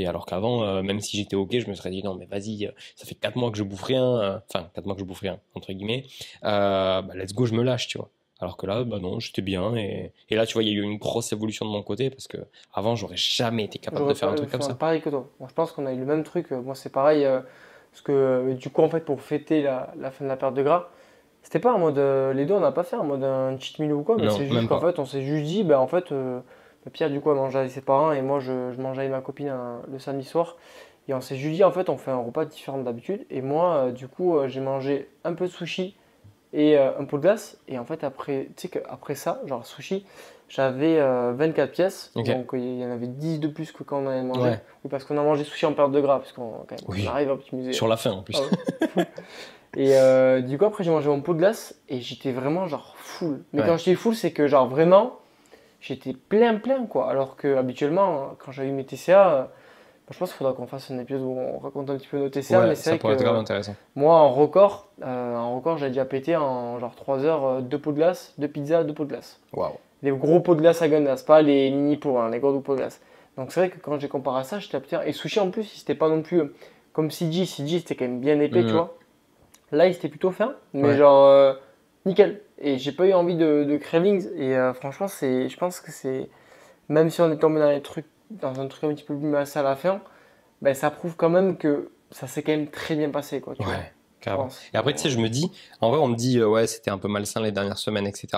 et alors qu'avant, euh, même si j'étais ok, je me serais dit non mais vas-y, euh, ça fait 4 mois que je bouffe rien, euh, enfin 4 mois que je bouffe rien, entre guillemets, bah, let's go, je me lâche, tu vois. Alors que là, bah non, j'étais bien et, et là, tu vois, il y a eu une grosse évolution de mon côté parce que avant, j'aurais jamais été capable de faire un truc comme ça. Pareil que toi. Moi, je pense qu'on a eu le même truc. Moi, c'est pareil. euh, parce que euh, du coup, en fait, pour fêter la, la fin de la perte de gras, c'était pas en mode. euh, les deux, on n'a pas fait en mode un cheat meal ou quoi. Mais c'est juste qu'en fait, on s'est juste dit, ben, en fait, Pierre, du coup, elle mangeait avec ses parents et moi, je, je mangeais avec ma copine euh, le samedi soir. Et on s'est juste dit, en fait, on fait un repas différent d'habitude. Et moi, euh, du coup, euh, j'ai mangé un peu de sushi et euh, un pot de glace. Et en fait, après, tu sais qu'après ça, genre sushi, j'avais euh, 24 pièces. Donc, il y en avait 10 de plus que quand on avait mangé. Ouais. Oui, parce qu'on a mangé sushi en perte de gras, parce qu'on Oui. arrive à optimiser. Sur la fin en plus. Ah ouais. <laughs> Et du coup, après, j'ai mangé mon pot de glace et j'étais vraiment genre full. Mais Ouais. quand je dis full, c'est que genre vraiment, j'étais plein, plein quoi. Alors que habituellement, quand j'avais eu mes TCA, euh, je pense qu'il faudra qu'on fasse un épisode où on raconte un petit peu nos TCA. Ouais, mais c'est ça vrai pourrait que être grave intéressant. moi, en record, euh, en record, j'ai déjà pété en genre 3 heures, euh, deux pots de glace, deux pizzas, deux pots de glace. Waouh. Des gros pots de glace à Gundas, pas les mini pots, hein, les gros pots de glace. Donc c'est vrai que quand j'ai comparé à ça, j'étais putain. Et sushi en plus, c'était pas non plus euh, comme CG. CG c'était quand même bien épais, Mhm. tu vois. Là, il était plutôt fin, mais Ouais. genre euh, nickel. Et j'ai pas eu envie de, de cravings. Et euh, franchement, c'est, je pense que c'est. Même si on est tombé dans, les trucs, dans un truc un petit peu plus massé à la fin, ben, ça prouve quand même que ça s'est quand même très bien passé. Quoi, tu vois, Ouais, carrément. pense. Et après, tu sais, je me dis, en vrai, on me dit, euh, ouais, c'était un peu malsain les dernières semaines, etc.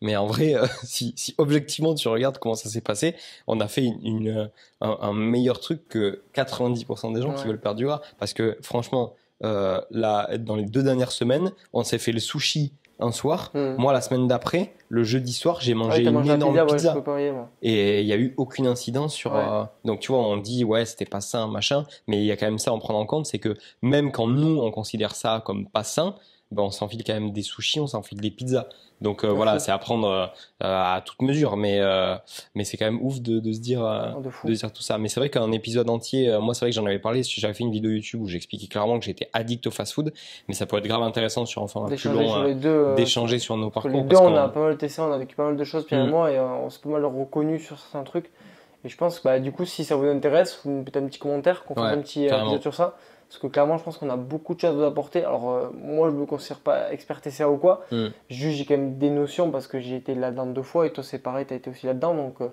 Mais en vrai, euh, <laughs> si, si objectivement tu regardes comment ça s'est passé, on a fait une, une, un, un meilleur truc que 90% des gens qui veulent perdre du gras. Parce que franchement, euh, là, dans les deux dernières semaines, on s'est fait le sushi un soir. Mhm. Moi, la semaine d'après, le jeudi soir, j'ai mangé t'as une mangé énorme pizza, ouais. Et il n'y a eu aucune incidence sur. Ouais. euh, Donc, tu vois, on dit, ouais, c'était pas sain, machin. Mais il y a quand même ça à en prendre en compte c'est que même quand nous, on considère ça comme pas sain, ben, on s'enfile quand même des sushis, on s'enfile des pizzas. Donc, euh, voilà, c'est à prendre euh, à toute mesure. Mais, euh, mais c'est quand même ouf de, de se dire. euh, De dire tout ça. Mais c'est vrai qu'un épisode entier, euh, moi c'est vrai que j'en avais parlé, j'avais fait une vidéo YouTube où j'expliquais clairement que j'étais addict au fast-food, mais ça pourrait être grave intéressant sur enfin un plus D'échanger long, euh, euh, d'échanger sur nos parcours. les deux, parce on a pas mal testé, on a vécu pas mal de choses, et Mm. moi, et euh, on s'est pas mal reconnu sur certains trucs. Et je pense que bah, du coup, si ça vous intéresse, vous me mettez un petit commentaire, qu'on fasse Ouais, un petit euh, épisode sur ça. Parce que clairement, je pense qu'on a beaucoup de choses à vous apporter. Alors, euh, moi, je me considère pas expert TCA ou quoi. Mm. Juste, j'ai quand même des notions parce que j'ai été là-dedans deux fois et toi, c'est pareil, tu as été aussi là-dedans. Donc, euh,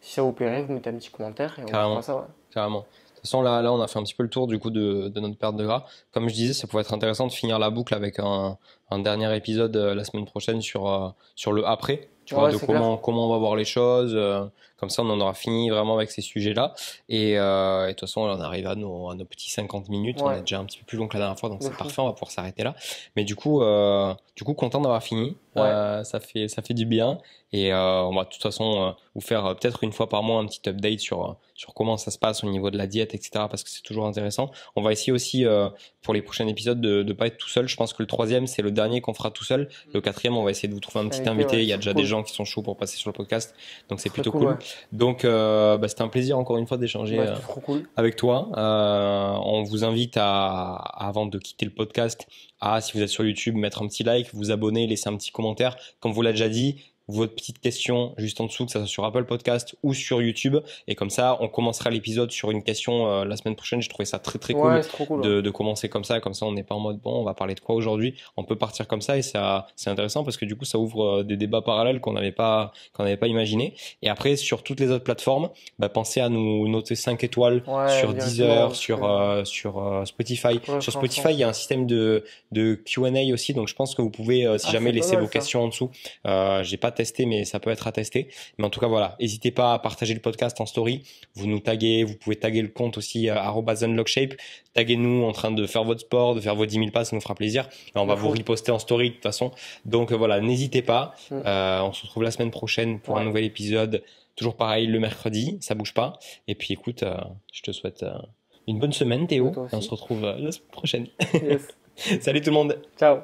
si ça vous plairait, vous mettez un petit commentaire et on fera ça. ouais. Carrément. De toute façon, là, là, on a fait un petit peu le tour du coup de, de notre perte de gras. Comme je disais, ça pourrait être intéressant de finir la boucle avec un, un dernier épisode euh, la semaine prochaine sur, euh, sur le après. Tu vois, de comment, comment on va voir les choses. euh, comme ça, on en aura fini vraiment avec ces sujets-là. Et, euh, et de toute façon, on arrive à nos, à nos petits 50 minutes. On est déjà un petit peu plus long que la dernière fois, donc c'est <laughs> parfait. On va pouvoir s'arrêter là. Mais du coup, euh, du coup, content d'avoir fini. Ouais. Euh, ça fait, ça fait du bien. Et euh, on va de toute façon euh, vous faire peut-être une fois par mois un petit update sur, sur comment ça se passe au niveau de la diète, etc. Parce que c'est toujours intéressant. On va essayer aussi euh, pour les prochains épisodes de ne pas être tout seul. Je pense que le troisième, c'est le dernier qu'on fera tout seul. Le quatrième, on va essayer de vous trouver un petit Invité, ouais, Il y a déjà cool. des gens qui sont chauds pour passer sur le podcast. Donc c'est plutôt cool, cool. ouais. Donc euh, bah, c'était un plaisir encore une fois d'échanger euh, cool. avec toi. Euh, on vous invite à, avant de quitter le podcast, à, si vous êtes sur YouTube, mettre un petit like, vous abonner, laisser un petit commentaire. Comme vous l'a déjà dit, votre petite question juste en dessous, que ça soit sur Apple Podcast ou sur YouTube. Et comme ça, on commencera l'épisode sur une question euh, la semaine prochaine. J'ai trouvé ça très très cool Ouais, ouais. de, de commencer comme ça. Comme ça, on n'est pas en mode bon, on va parler de quoi aujourd'hui? On peut partir comme ça et ça, c'est intéressant parce que du coup, ça ouvre euh, des débats parallèles qu'on n'avait pas, qu'on n'avait pas imaginé. Et après, sur toutes les autres plateformes, bah, pensez à nous noter 5 étoiles Ouais, sur Deezer, sur, euh, sur euh, Spotify. Sur. Spotify, il y a un système de, de Q&A aussi, donc je pense que vous pouvez, si Ah, jamais, laisser vos ça. questions en dessous. J'ai pas mais ça peut être à tester. Mais en tout cas, voilà, n'hésitez pas à partager le podcast en story. Vous nous taguez, vous pouvez taguer le compte aussi, euh, unlockshape. Taguez-nous en train de faire votre sport, de faire vos 10 000 pas, ça nous fera plaisir. Et on va vous fou. reposter en story de toute façon. Donc euh, voilà, n'hésitez pas. Mm. Euh, on se retrouve la semaine prochaine pour un nouvel épisode. Toujours pareil, le mercredi, ça bouge pas. Et puis écoute, euh, je te souhaite euh, une bonne semaine Théo. Et on se retrouve la semaine prochaine. Yes. <laughs> Salut tout le monde Ciao.